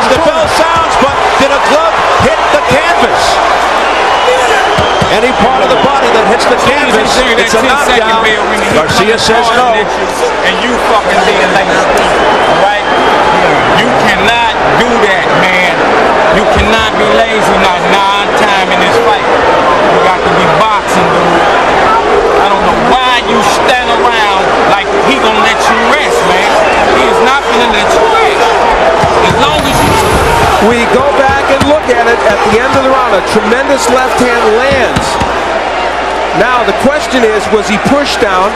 Speaker 1: the bell sounds, but did a glove hit the canvas? Any part of the body that hits the canvas, it's a knockdown. Garcia says no.
Speaker 11: And you fucking being like right? You cannot do that, man. You cannot be lazy not nine time in this fight. You got to be boxing, dude.
Speaker 2: At the end of the round. A tremendous left hand lands. Now the question is, was he pushed down?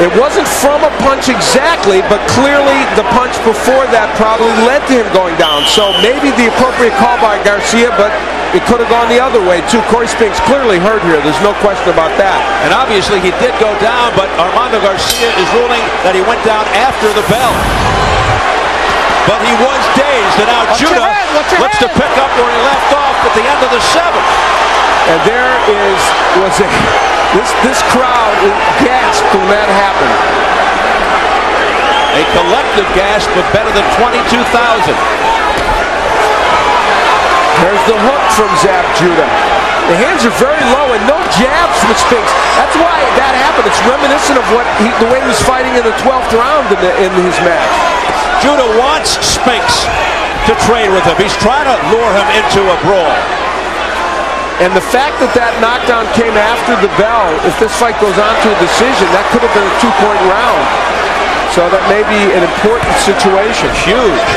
Speaker 2: It wasn't from a punch exactly, but clearly the punch before that probably led to him going down. So maybe the appropriate call by Garcia, but it could have gone the other way too. Cory Spinks clearly hurt here. There's no question about that.
Speaker 1: And obviously he did go down, but Armando Garcia is ruling that he went down after the bell. But he was dazed, and now
Speaker 14: Watch
Speaker 1: Judah
Speaker 14: head, watch your
Speaker 1: looks to pick up where he left off at the end of the seventh.
Speaker 2: And there is was a this this crowd gasped when that happened.
Speaker 1: A collective gasp of better than 22,000.
Speaker 2: There's the hook from Zab Judah. The hands are very low and no jabs from Spinks. That's why that happened. It's reminiscent of what he, the way he was fighting in the 12th round in, the, in his match.
Speaker 1: Judah wants Spinks to trade with him. He's trying to lure him into a brawl.
Speaker 2: And the fact that that knockdown came after the bell, if this fight goes on to a decision, that could have been a two-point round. So that may be an important situation.
Speaker 1: Huge.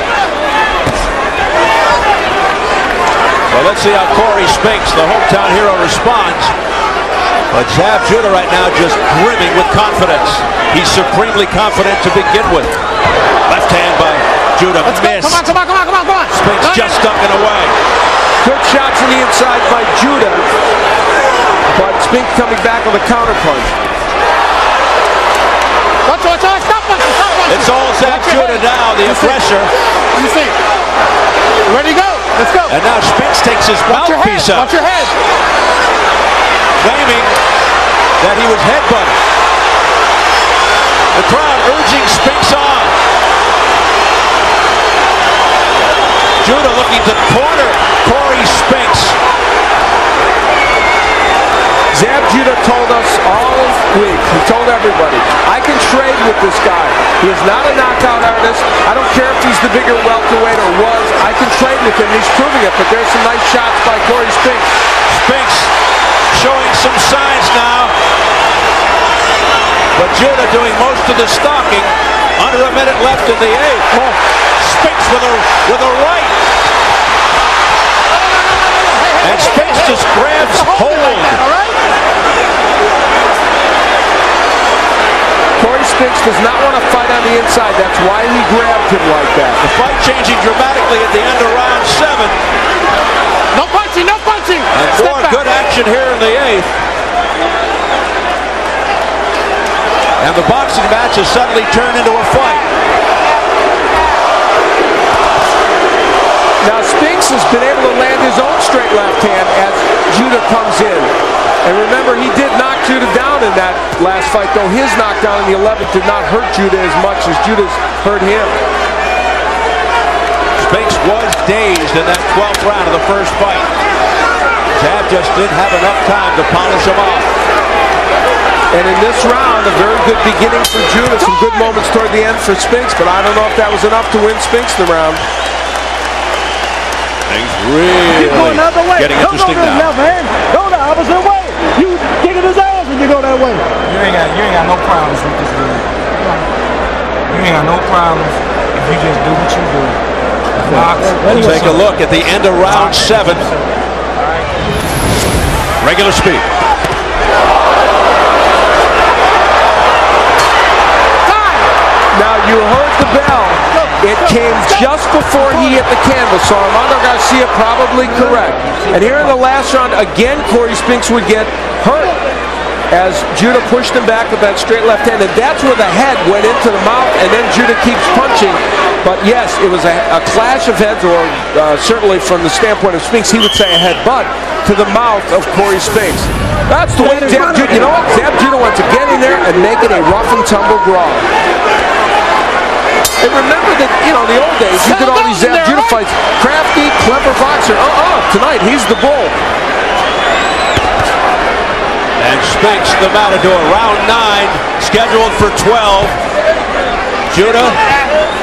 Speaker 1: Well, let's see how Cory Spinks, the hometown hero, responds. But Zab Judah right now just brimming with confidence. He's supremely confident to begin with. Left hand by Judah
Speaker 14: Let's go.
Speaker 1: missed.
Speaker 14: Come on, come on, come on, come on, come on.
Speaker 1: Spinks
Speaker 14: Line
Speaker 1: just
Speaker 14: it.
Speaker 1: ducking away.
Speaker 2: Good shots in the inside by Judah. But Spink coming back on the counter punch.
Speaker 14: Watch, watch, watch. Stop punching, stop punching.
Speaker 1: It's all Zab
Speaker 14: Watch your
Speaker 1: Judah now, the
Speaker 14: Let me see.
Speaker 1: aggressor.
Speaker 14: Let me see. Ready, go. Let's go.
Speaker 1: And now Spinks takes his
Speaker 14: Watch your head.
Speaker 1: mouthpiece up,
Speaker 14: Watch your head.
Speaker 1: claiming that he was headbutted. The crowd urging Spinks on. Judah looking to corner Cory Spinks.
Speaker 2: Zab Judah told us all week, he told everybody, I can trade with this guy. He is not a knockout artist. I don't care if he's the bigger welterweight or was. I can trade with him. He's proving it, but there's some nice shots by Cory Spinks.
Speaker 1: Spinks showing some signs now. But Judah doing most of the stalking. Under a minute left in the eighth. Oh, Spinks with a with a right. And Spinks just grabs hold.
Speaker 14: All right?
Speaker 2: Cory Spinks does not want to fight on the inside. That's why he grabbed him like that.
Speaker 1: The fight changing dramatically at the end of round seven.
Speaker 14: No punching, no punching.
Speaker 1: And
Speaker 14: Step
Speaker 1: more
Speaker 14: back.
Speaker 1: good action here in the eighth. And the boxing match has suddenly turned into a fight.
Speaker 2: Now Spinks has been able to land his own straight left hand as Judah comes in. And remember, he did knock Judah down in that last fight, though his knockdown in the 11th did not hurt Judah as much as Judah's hurt him.
Speaker 1: Spinks was dazed in that 12th round of the first fight. Zab just didn't have enough time to polish him off.
Speaker 2: And in this round, a very good beginning for Judah. Some good moments toward the end for Spinks, but I don't know if that was enough to win Spinks the round.
Speaker 1: Things really
Speaker 15: Keep going the other way.
Speaker 1: getting
Speaker 15: Don't
Speaker 1: interesting now.
Speaker 15: left hand. Go the opposite way. You kicking his ass when you go that way.
Speaker 11: You ain't got you ain't got no problems with this dude. You ain't got no problems if you just do what you do. Box.
Speaker 1: We'll take a look at the end of round seven. Regular speed.
Speaker 2: Now you heard the bell. It came just before he hit the canvas, so Armando Garcia probably correct. And here in the last round, again, Cory Spinks would get hurt as Judah pushed him back with that straight left hand, and that's where the head went into the mouth, and then Judah keeps punching. But yes, it was a, a clash of heads, or uh, certainly from the standpoint of Spinks, he would say a headbutt to the mouth of Cory Spinks. That's the way Zab Judah, you know what? Zab Judah wants to get in there and make it a rough and tumble brawl. And remember that, you know, in the old days, you did all these Zab Judah fights. Crafty, clever boxer. Uh-uh, tonight, he's the bull.
Speaker 1: And Spinks, the Matador, round nine, scheduled for 12. Judah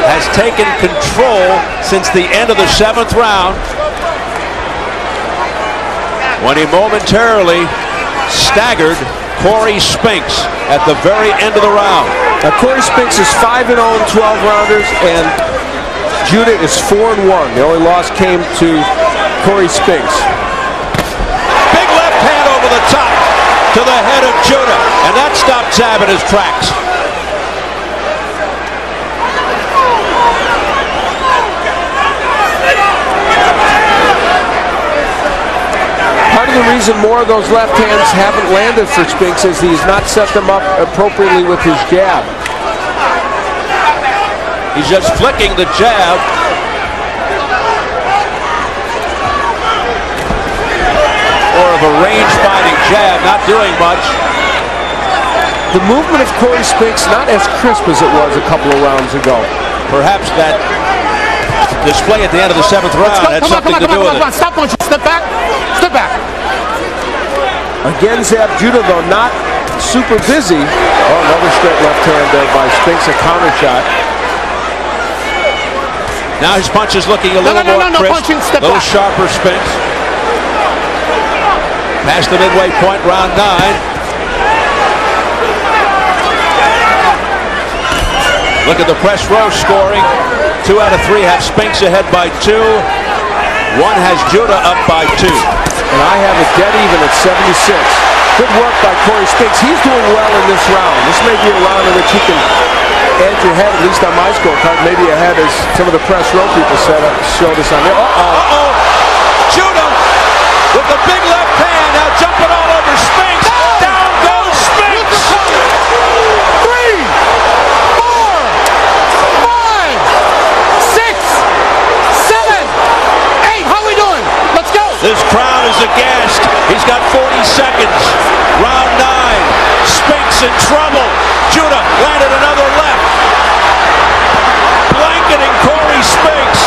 Speaker 1: has taken control since the end of the seventh round when he momentarily staggered Cory Spinks at the very end of the round.
Speaker 2: Now, Cory Spinks is 5 and 0 in 12 rounders, and Judah is 4 and 1. The only loss came to Cory Spinks.
Speaker 1: Big left hand over the top to the head of Judah, and that stopped Zab in his tracks.
Speaker 2: Reason more of those left hands haven't landed for Spinks is he's not set them up appropriately with his jab.
Speaker 1: He's just flicking the jab. More of a range fighting jab, not doing much.
Speaker 2: The movement of Cory Spinks not as crisp as it was a couple of rounds ago.
Speaker 1: Perhaps that display at the end of the seventh round had something
Speaker 10: on,
Speaker 1: to do
Speaker 10: on,
Speaker 1: with it.
Speaker 10: Stop punching. Step back. Step back.
Speaker 2: Again, Zab Judah, though, not super busy. Oh, another straight left hand there by Spinks, a counter shot.
Speaker 1: Now his punch is looking a
Speaker 10: No,
Speaker 1: little
Speaker 10: no, no,
Speaker 1: more
Speaker 10: no, no
Speaker 1: crisp,
Speaker 10: punching, step
Speaker 1: a little
Speaker 10: back.
Speaker 1: sharper Spinks. Past the midway point, round nine. Look at the press row scoring. Two out of three have Spinks ahead by two. One has Judah up by two.
Speaker 2: And I have it dead even at 76. Good work by Cory Spinks. He's doing well in this round. This may be a round in which he can edge ahead, at least on my scorecard, maybe ahead as some of the press row people said, uh, showed us on there. Uh-oh.
Speaker 1: Uh-oh. Judah with the big left hand now jumping all over Spinks. Down goes Spinks.
Speaker 10: Three, four, five, six, seven, eight. How we doing? Let's go.
Speaker 1: This crowd is aghast. He's got 40 seconds. Round nine. Spinks in trouble. Judah landed another left. Blanketing Cory Spinks.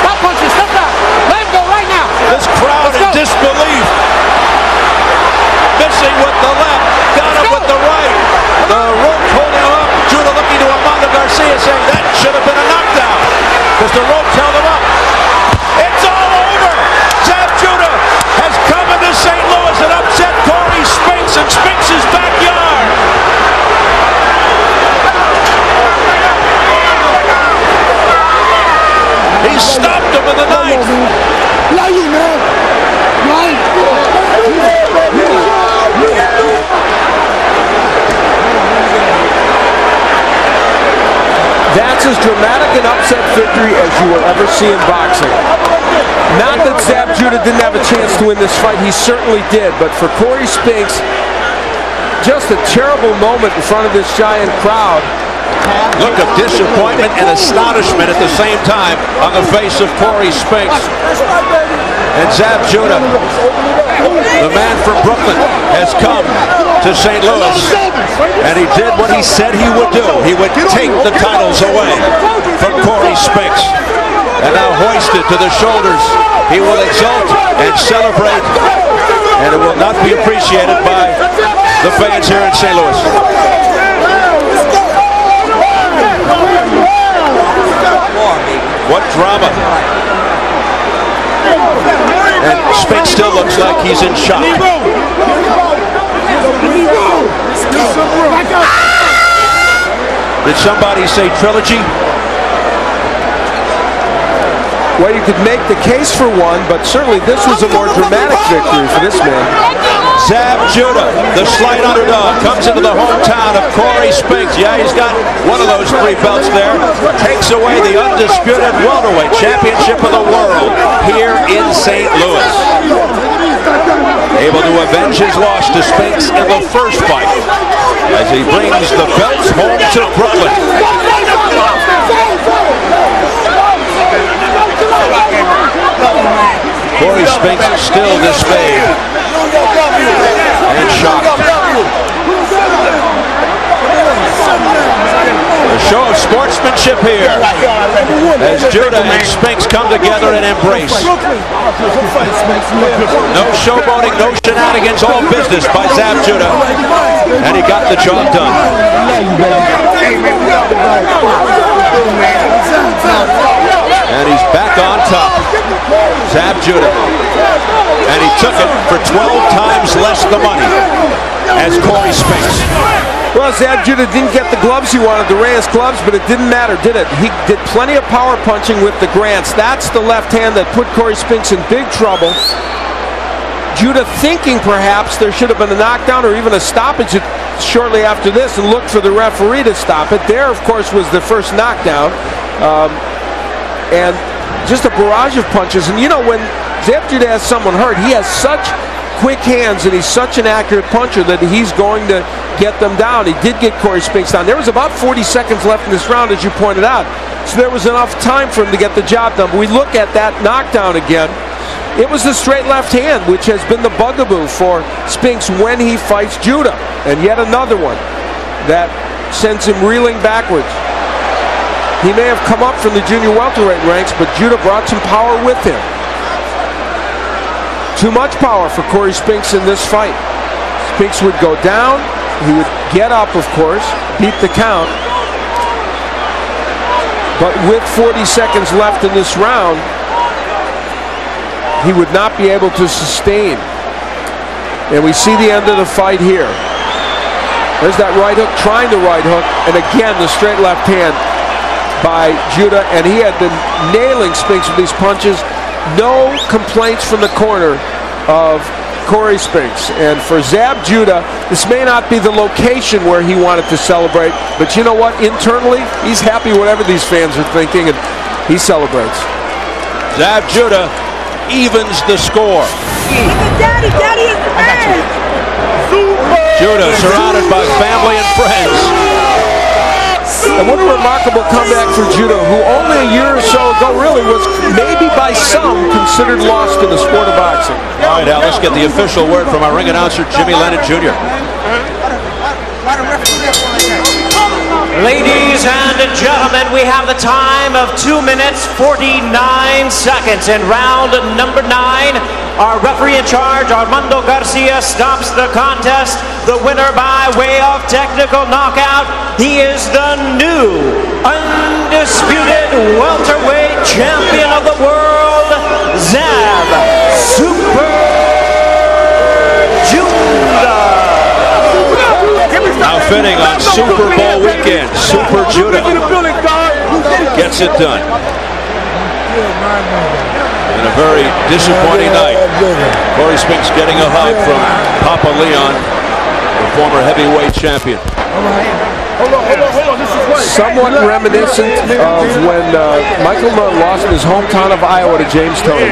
Speaker 10: Stop punching. Step back. Let him go right now.
Speaker 1: This crowd in disbelief. Missing with the left. Got him with the right. The rope holding him up. Judah looking to Armando Garcia saying that should have been a knockdown. Because the rope held him up. He stopped him in the ninth.
Speaker 12: Love you, man.
Speaker 2: That's as dramatic an upset victory as you will ever see in boxing. Not that Zab Judah didn't have a chance to win this fight, he certainly did, but for Cory Spinks, just a terrible moment in front of this giant crowd.
Speaker 1: Look of disappointment and astonishment at the same time on the face of Cory Spinks. And Zab Judah, the man from Brooklyn, has come to St. Louis. And he did what he said he would do. He would take the titles away from Cory Spinks. And now hoisted to the shoulders, he will exult and celebrate. And it will not be appreciated by the fans here in St. Louis. What drama. And Spinks still looks like he's in shock. Did somebody say trilogy?
Speaker 2: Well, you could make the case for one, but certainly this was a more dramatic victory for this man.
Speaker 1: Zab Judah, the slight underdog, comes into the hometown of Cory Spinks. Yeah, he's got one of those three belts there. Takes away the undisputed welterweight championship of the world here in St. Louis. Able to avenge his loss to Spinks in the first fight as he brings the belts home to Brooklyn. Cory Spinks still dismayed and shocked. A show of sportsmanship here as Judah and Spinks come together and embrace. No showboating, no shenanigans, all business by Zab Judah. And he got the job done. And he's back on top. Zab Judah. And he took it for 12 times less the money as Cory Spinks.
Speaker 2: Well, Zab Judah didn't get the gloves he wanted, the Reyes gloves, but it didn't matter, did it? He did plenty of power punching with the Grants. That's the left hand that put Cory Spinks in big trouble. Judah thinking perhaps there should have been a knockdown or even a stoppage shortly after this and looked for the referee to stop it. There, of course, was the first knockdown. Um, and just a barrage of punches. And you know, when Zab Judah has someone hurt, he has such quick hands and he's such an accurate puncher that he's going to get them down. He did get Cory Spinks down. There was about 40 seconds left in this round, as you pointed out. So there was enough time for him to get the job done. But we look at that knockdown again. It was the straight left hand, which has been the bugaboo for Spinks when he fights Judah. And yet another one that sends him reeling backwards. He may have come up from the junior welterweight ranks, but Judah brought some power with him. Too much power for Cory Spinks in this fight. Spinks would go down. He would get up, of course, beat the count. But with 40 seconds left in this round, he would not be able to sustain. And we see the end of the fight here. There's that right hook, trying the right hook, and again the straight left hand by Judah, and he had been nailing Spinks with these punches. No complaints from the corner of Cory Spinks. And for Zab Judah, this may not be the location where he wanted to celebrate, but you know what? Internally, he's happy whatever these fans are thinking, and he celebrates.
Speaker 1: Zab Judah evens the score.
Speaker 15: Daddy, Daddy is the man.
Speaker 1: Judah surrounded by family and friends.
Speaker 2: And what a remarkable comeback for Judah, who only a year or so ago really was maybe by some considered lost in the sport of boxing.
Speaker 1: All right, Al, let's get the official word from our ring announcer, Jimmy Lennon Jr.
Speaker 8: Ladies and gentlemen, we have the time of 2 minutes 49 seconds in round number 9. Our referee in charge, Armando Garcia, stops the contest. The winner by way of technical knockout. He is the new undisputed welterweight champion of the world, Zab Super Judah.
Speaker 1: Fitting on Super Bowl weekend, Super Judah gets it done. In a very disappointing night, Corey Spinks getting a hug from Papa Leon, the former heavyweight champion.
Speaker 2: Somewhat reminiscent of when uh, Michael Nunn lost his hometown of Iowa to James Toney.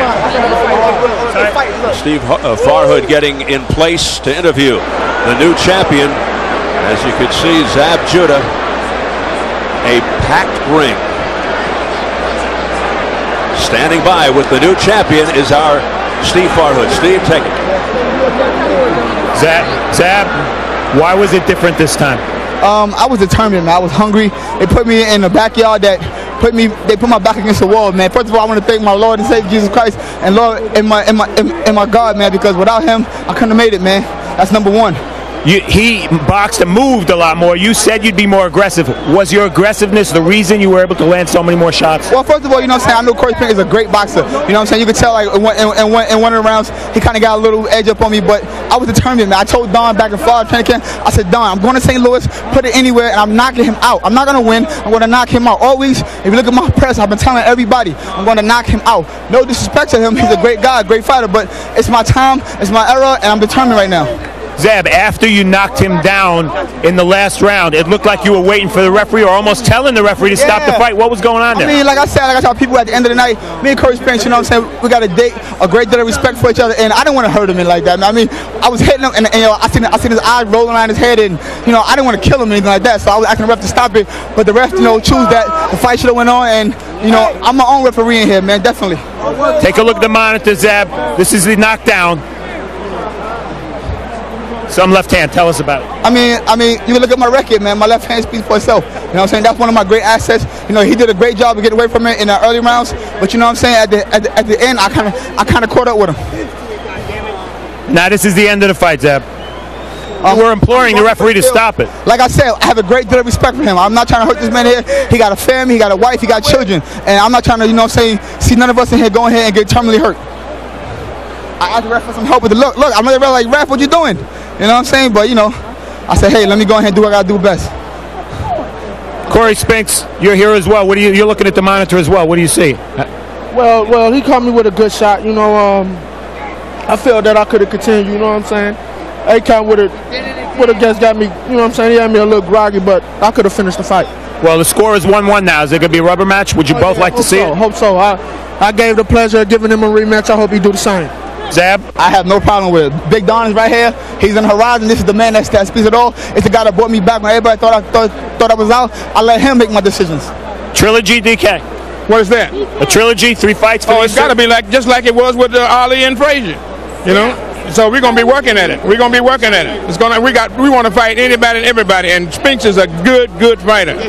Speaker 1: Steve uh, Farhood getting in place to interview the new champion. As you can see, Zab Judah, a packed ring. Standing by with the new champion is our Steve Farhood. Steve, take it.
Speaker 16: Zab, Zab, why was it different this time?
Speaker 17: Um, I was determined, man. I was hungry. They put me in the backyard that put me. They put my back against the wall, man. First of all, I want to thank my Lord and Savior Jesus Christ and Lord and my and my and, and my God, man. Because without Him, I couldn't have made it, man. That's number one.
Speaker 16: You, he boxed and moved a lot more. You said you'd be more aggressive. Was your aggressiveness the reason you were able to land so many more shots?
Speaker 17: Well, first of all, you know what I'm saying? I know Cory Spinks is a great boxer. You know what I'm saying? You could tell, like, in one, in, one, of the rounds, he kind of got a little edge up on me, but I was determined, man. I told Don back in Florida training camp, I said, Don, I'm going to St. Louis, put it anywhere, and I'm knocking him out. I'm not going to win. I'm going to knock him out. Always, if you look at my press, I've been telling everybody, I'm going to knock him out. No disrespect to him. He's a great guy, great fighter, but it's my time, it's my era, and I'm determined right now.
Speaker 16: Zab, after you knocked him down in the last round, it looked like you were waiting for the referee or almost telling the referee to stop the fight. What was going on there?
Speaker 17: I mean, like I said, like I told people at the end of the night, me and Cory Spinks, you know what I'm saying? We got a date, a great deal of respect for each other, and I didn't want to hurt him in like that. I mean, I was hitting him, and, and you know, I seen, I seen his eyes rolling around his head, and you know, I didn't want to kill him or anything like that. So I was asking the ref to stop it, but the ref, you know, choose that the fight should have went on, and you know, I'm my own referee in here, man, definitely.
Speaker 16: Take a look at the monitor, Zab. This is the knockdown. Some left hand. Tell us about it.
Speaker 17: I mean, I mean, you can look at my record, man. My left hand speaks for itself. You know what I'm saying? That's one of my great assets. You know, he did a great job of getting away from it in the early rounds, but you know what I'm saying? At the at the, at the end, I kind of I kind of caught up with him.
Speaker 16: Now this is the end of the fight, Zab.
Speaker 17: Um,
Speaker 16: We're imploring the referee to stop it.
Speaker 17: Like I said, I have a great deal of respect for him. I'm not trying to hurt this man here. He got a family, he got a wife, he got children, and I'm not trying to, you know, what I'm saying, see none of us in here going here and get terminally hurt. I asked the ref for some help with the look. Look, I'm really like, ref, what you doing? You know what I'm saying? But you know, I said, hey, let me go ahead and do what I gotta do best.
Speaker 16: Cory Spinks, you're here as well. What do you? You're looking at the monitor as well. What do you see?
Speaker 4: Well, well, he caught me with a good shot. You know, um, I felt that I could have continued. You know what I'm saying? A-Count would have would have just got me. You know what I'm saying? He had me a little groggy, but I could have finished the fight.
Speaker 16: Well, the score is one-one now. Is it going to be a rubber match? Would you both like to see
Speaker 4: so,
Speaker 16: it?
Speaker 4: Hope so. I I gave the pleasure of giving him a rematch. I hope he do the same.
Speaker 16: Zab?
Speaker 18: I have no problem with it. Big Don is right here. He's in the horizon. This is the man that, that speaks it all. It's the guy that brought me back when everybody thought I thought, thought I was out. I let him make my decisions.
Speaker 16: Trilogy, DK.
Speaker 19: What is that?
Speaker 16: A trilogy, three fights. For
Speaker 19: Oh, it's got to be like just like it was with uh, Ali and Frazier. You know. So we're gonna be working at it. We're gonna be working at it. It's gonna. We got. We want to fight anybody and everybody. And Spinks is a good, good fighter.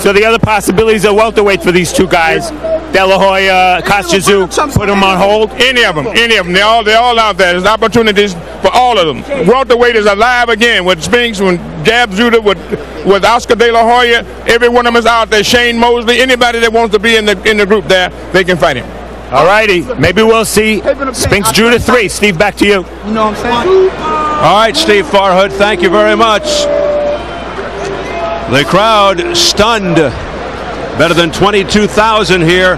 Speaker 16: So the other possibilities are welterweight for these two guys. De La Hoya, Kostya Tszyu, put them on hold.
Speaker 19: Any of them, any of them, they all they all out there. There's opportunities for all of them. Welterweight is alive again with Spinks, with Zab Judah, with with Oscar De La Hoya. Every one of them is out there. Shane Mosley, anybody that wants to be in the in the group there, they can fight him.
Speaker 16: All righty. Maybe we'll see Spinks Judah 3. Steve, back to you.
Speaker 18: You know what I'm saying?
Speaker 1: All right, Steve Farhood, thank you very much. The crowd stunned. Better than 22,000 here.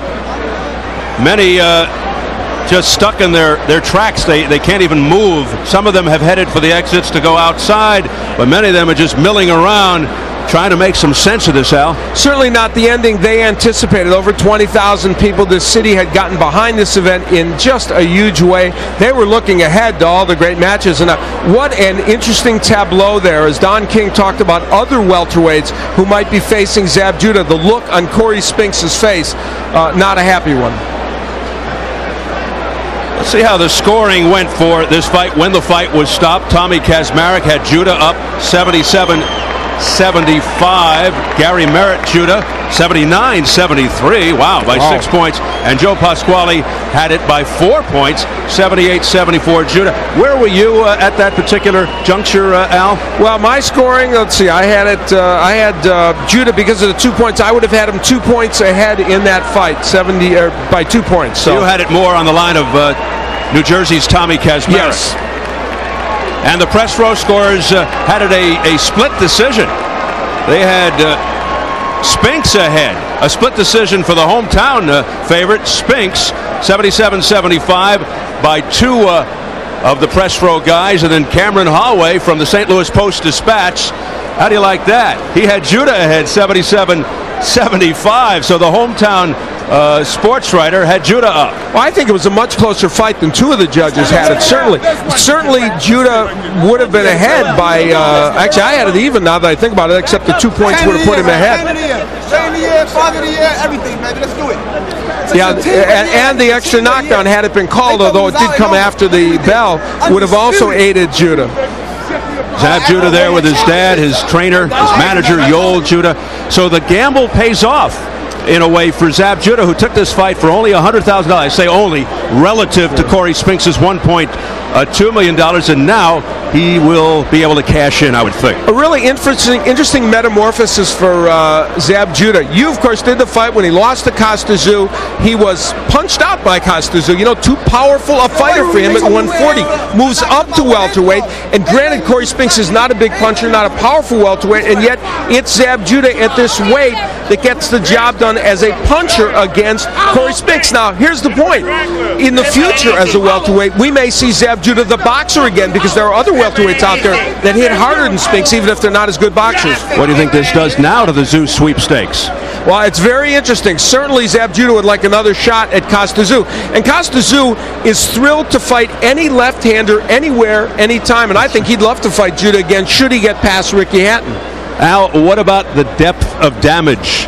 Speaker 1: Many uh, just stuck in their, their tracks. They, they can't even move. Some of them have headed for the exits to go outside, but many of them are just milling around trying to make some sense of this, Al.
Speaker 2: Certainly not the ending they anticipated. Over 20,000 people. This city had gotten behind this event in just a huge way. They were looking ahead to all the great matches. And uh, what an interesting tableau there as Don King talked about other welterweights who might be facing Zab Judah. The look on Cory Spinks' face, uh, not a happy one.
Speaker 1: Let's see how the scoring went for this fight when the fight was stopped. Tommy Kaczmarek had Judah up 77 75. Gary Merritt, Judah 79 73. Wow, by
Speaker 2: Wow.
Speaker 1: six points. And Joe Pasquale had it by four points 78 74. Judah, where were you uh, at that particular juncture, uh, Al?
Speaker 2: Well, my scoring, let's see, I had it, uh, I had uh, Judah because of the two points. I would have had him two points ahead in that fight, 70 or by two points. So
Speaker 1: you had it more on the line of uh, New Jersey's Tommy Kaczmarek.
Speaker 2: Yes.
Speaker 1: And the press row scores uh, had it a, a split decision. They had uh, Spinks ahead. A split decision for the hometown uh, favorite, Spinks, 77 75 by two uh, of the press row guys. And then Cameron Holloway from the St. Louis Post Dispatch. How do you like that? He had Judah ahead, 77 75. So the hometown uh, sports writer had Judah up.
Speaker 2: Well, I think it was a much closer fight than two of the judges had it. Certainly, certainly Judah would have been ahead by. Uh, actually, I had it even now that I think about it, except the two points would have put him ahead.
Speaker 18: Shane of the year, father of the year, everything, baby. Let's do it.
Speaker 2: Yeah, and, and the extra knockdown, had it been called, although it did come after the bell, would have also aided Judah.
Speaker 1: Zab Judah there with his dad, his trainer, his manager, Yoel Judah. So the gamble pays off in a way for Zab Judah, who took this fight for only $100,000. I say only, relative to Cory Spinks' $1.2 million. And now he will be able to cash in, I would think.
Speaker 2: A really interesting, interesting metamorphosis for uh, Zab Judah. You, of course, did the fight when he lost to Kostya Tszyu. He was punched out by Kostya Tszyu. You know, too powerful a fighter for him at 140. Moves up to welterweight. And granted, Cory Spinks is not a big puncher, not a powerful welterweight, and yet it's Zab Judah at this weight that gets the job done as a puncher against Cory Spinks. Now, here's the point. In the future, as a welterweight, we may see Zab Judah the boxer again because there are other welterweights out there that hit harder than Spinks, even if they're not as good boxers.
Speaker 1: What do you think this does now to the Tszyu sweepstakes?
Speaker 2: Well, it's very interesting. Certainly, Zab Judah would like another shot at Kostya Tszyu. And Kostya Tszyu is thrilled to fight any left-hander anywhere, anytime. And I think he'd love to fight Judah again should he get past Ricky Hatton.
Speaker 1: Al, what about the depth of damage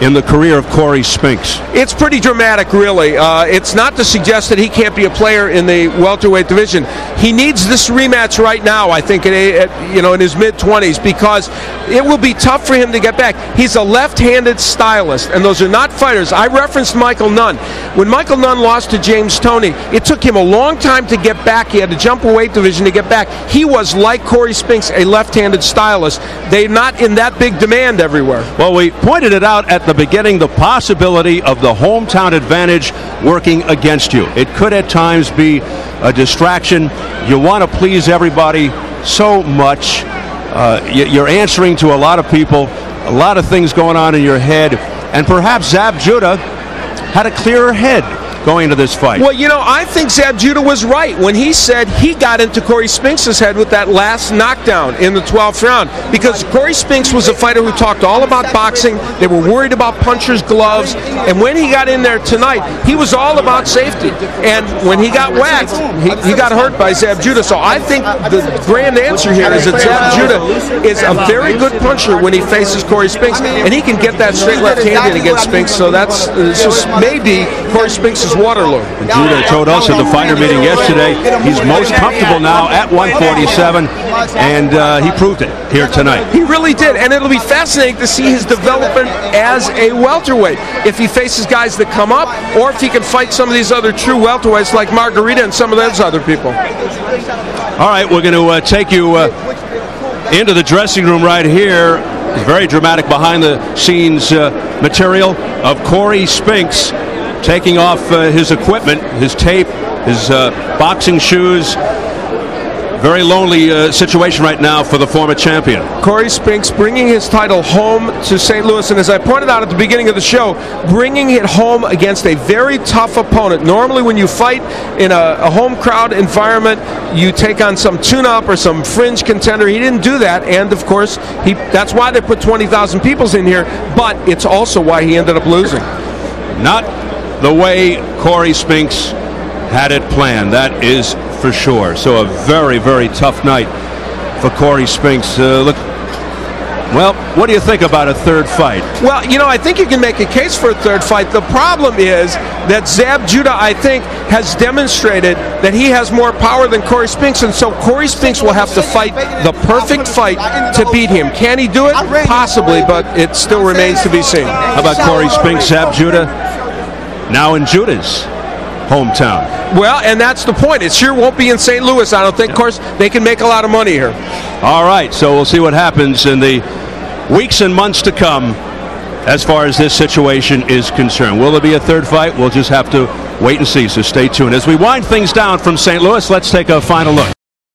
Speaker 1: in the career of Cory Spinks?
Speaker 2: It's pretty dramatic, really. Uh, it's not to suggest that he can't be a player in the welterweight division. He needs this rematch right now. I think, at, at, you know, in his mid twenties, because it will be tough for him to get back. He's a left-handed stylist, and those are not fighters. I referenced Michael Nunn. When Michael Nunn lost to James Toney, it took him a long time to get back. He had to jump a weight division to get back. He was like Cory Spinks, a left-handed stylist. They're not in that big demand everywhere.
Speaker 1: Well, we pointed it out at the beginning the possibility of the hometown advantage working against you. It could at times be a distraction. You want to please everybody so much. Uh, you're answering to a lot of people, a lot of things going on in your head, and perhaps Zab Judah had a clearer head going into this fight?
Speaker 2: Well, you know, I think Zab Judah was right when he said he got into Cory Spinks' head with that last knockdown in the 12th round because Cory Spinks was a fighter who talked all about boxing. They were worried about punchers' gloves, and when he got in there tonight, he was all about safety. And when he got whacked, he, he got hurt by Zab Judah. So I think the grand answer here is that Zab Judah is a very good puncher when he faces Cory Spinks, and he can get that straight left-handed against Spinks. So that's maybe Cory Spinks' is Waterloo.
Speaker 1: Judah told us at the fighter meeting yesterday he's most comfortable now at 147, and uh, he proved it here tonight.
Speaker 2: He really did, and it'll be fascinating to see his development as a welterweight. If he faces guys that come up, or if he can fight some of these other true welterweights like Margarito and some of those other people.
Speaker 1: All right, we're going to uh, take you uh, into the dressing room right here. Very dramatic behind the scenes uh, material of Cory Spinks taking off uh, his equipment, his tape, his uh, boxing shoes. Very lonely uh, situation right now for the former champion.
Speaker 2: Cory Spinks bringing his title home to St. Louis, and as I pointed out at the beginning of the show, bringing it home against a very tough opponent. Normally, when you fight in a, a home crowd environment, you take on some tune-up or some fringe contender. He didn't do that, and of course, he that's why they put 20,000 people in here. But it's also why he ended up losing.
Speaker 1: Not the way Cory Spinks had it planned. That is for sure. So a very, very tough night for Cory Spinks. Uh, look, well, what do you think about a third fight?
Speaker 2: Well, you know, I think you can make a case for a third fight. The problem is that Zab Judah, I think, has demonstrated that he has more power than Cory Spinks, and so Cory Spinks will have to fight the perfect fight to beat him. Can he do it? Possibly, but it still remains to be seen.
Speaker 1: How about Cory Spinks, Zab Judah? Now in Judah's hometown.
Speaker 2: Well, and that's the point. It sure won't be in St. Louis, I don't think. Of course, they can make a lot of money here.
Speaker 1: All right, so we'll see what happens in the weeks and months to come as far as this situation is concerned. Will there be a third fight? We'll just have to wait and see, so stay tuned. As we wind things down from St. Louis, let's take a final look.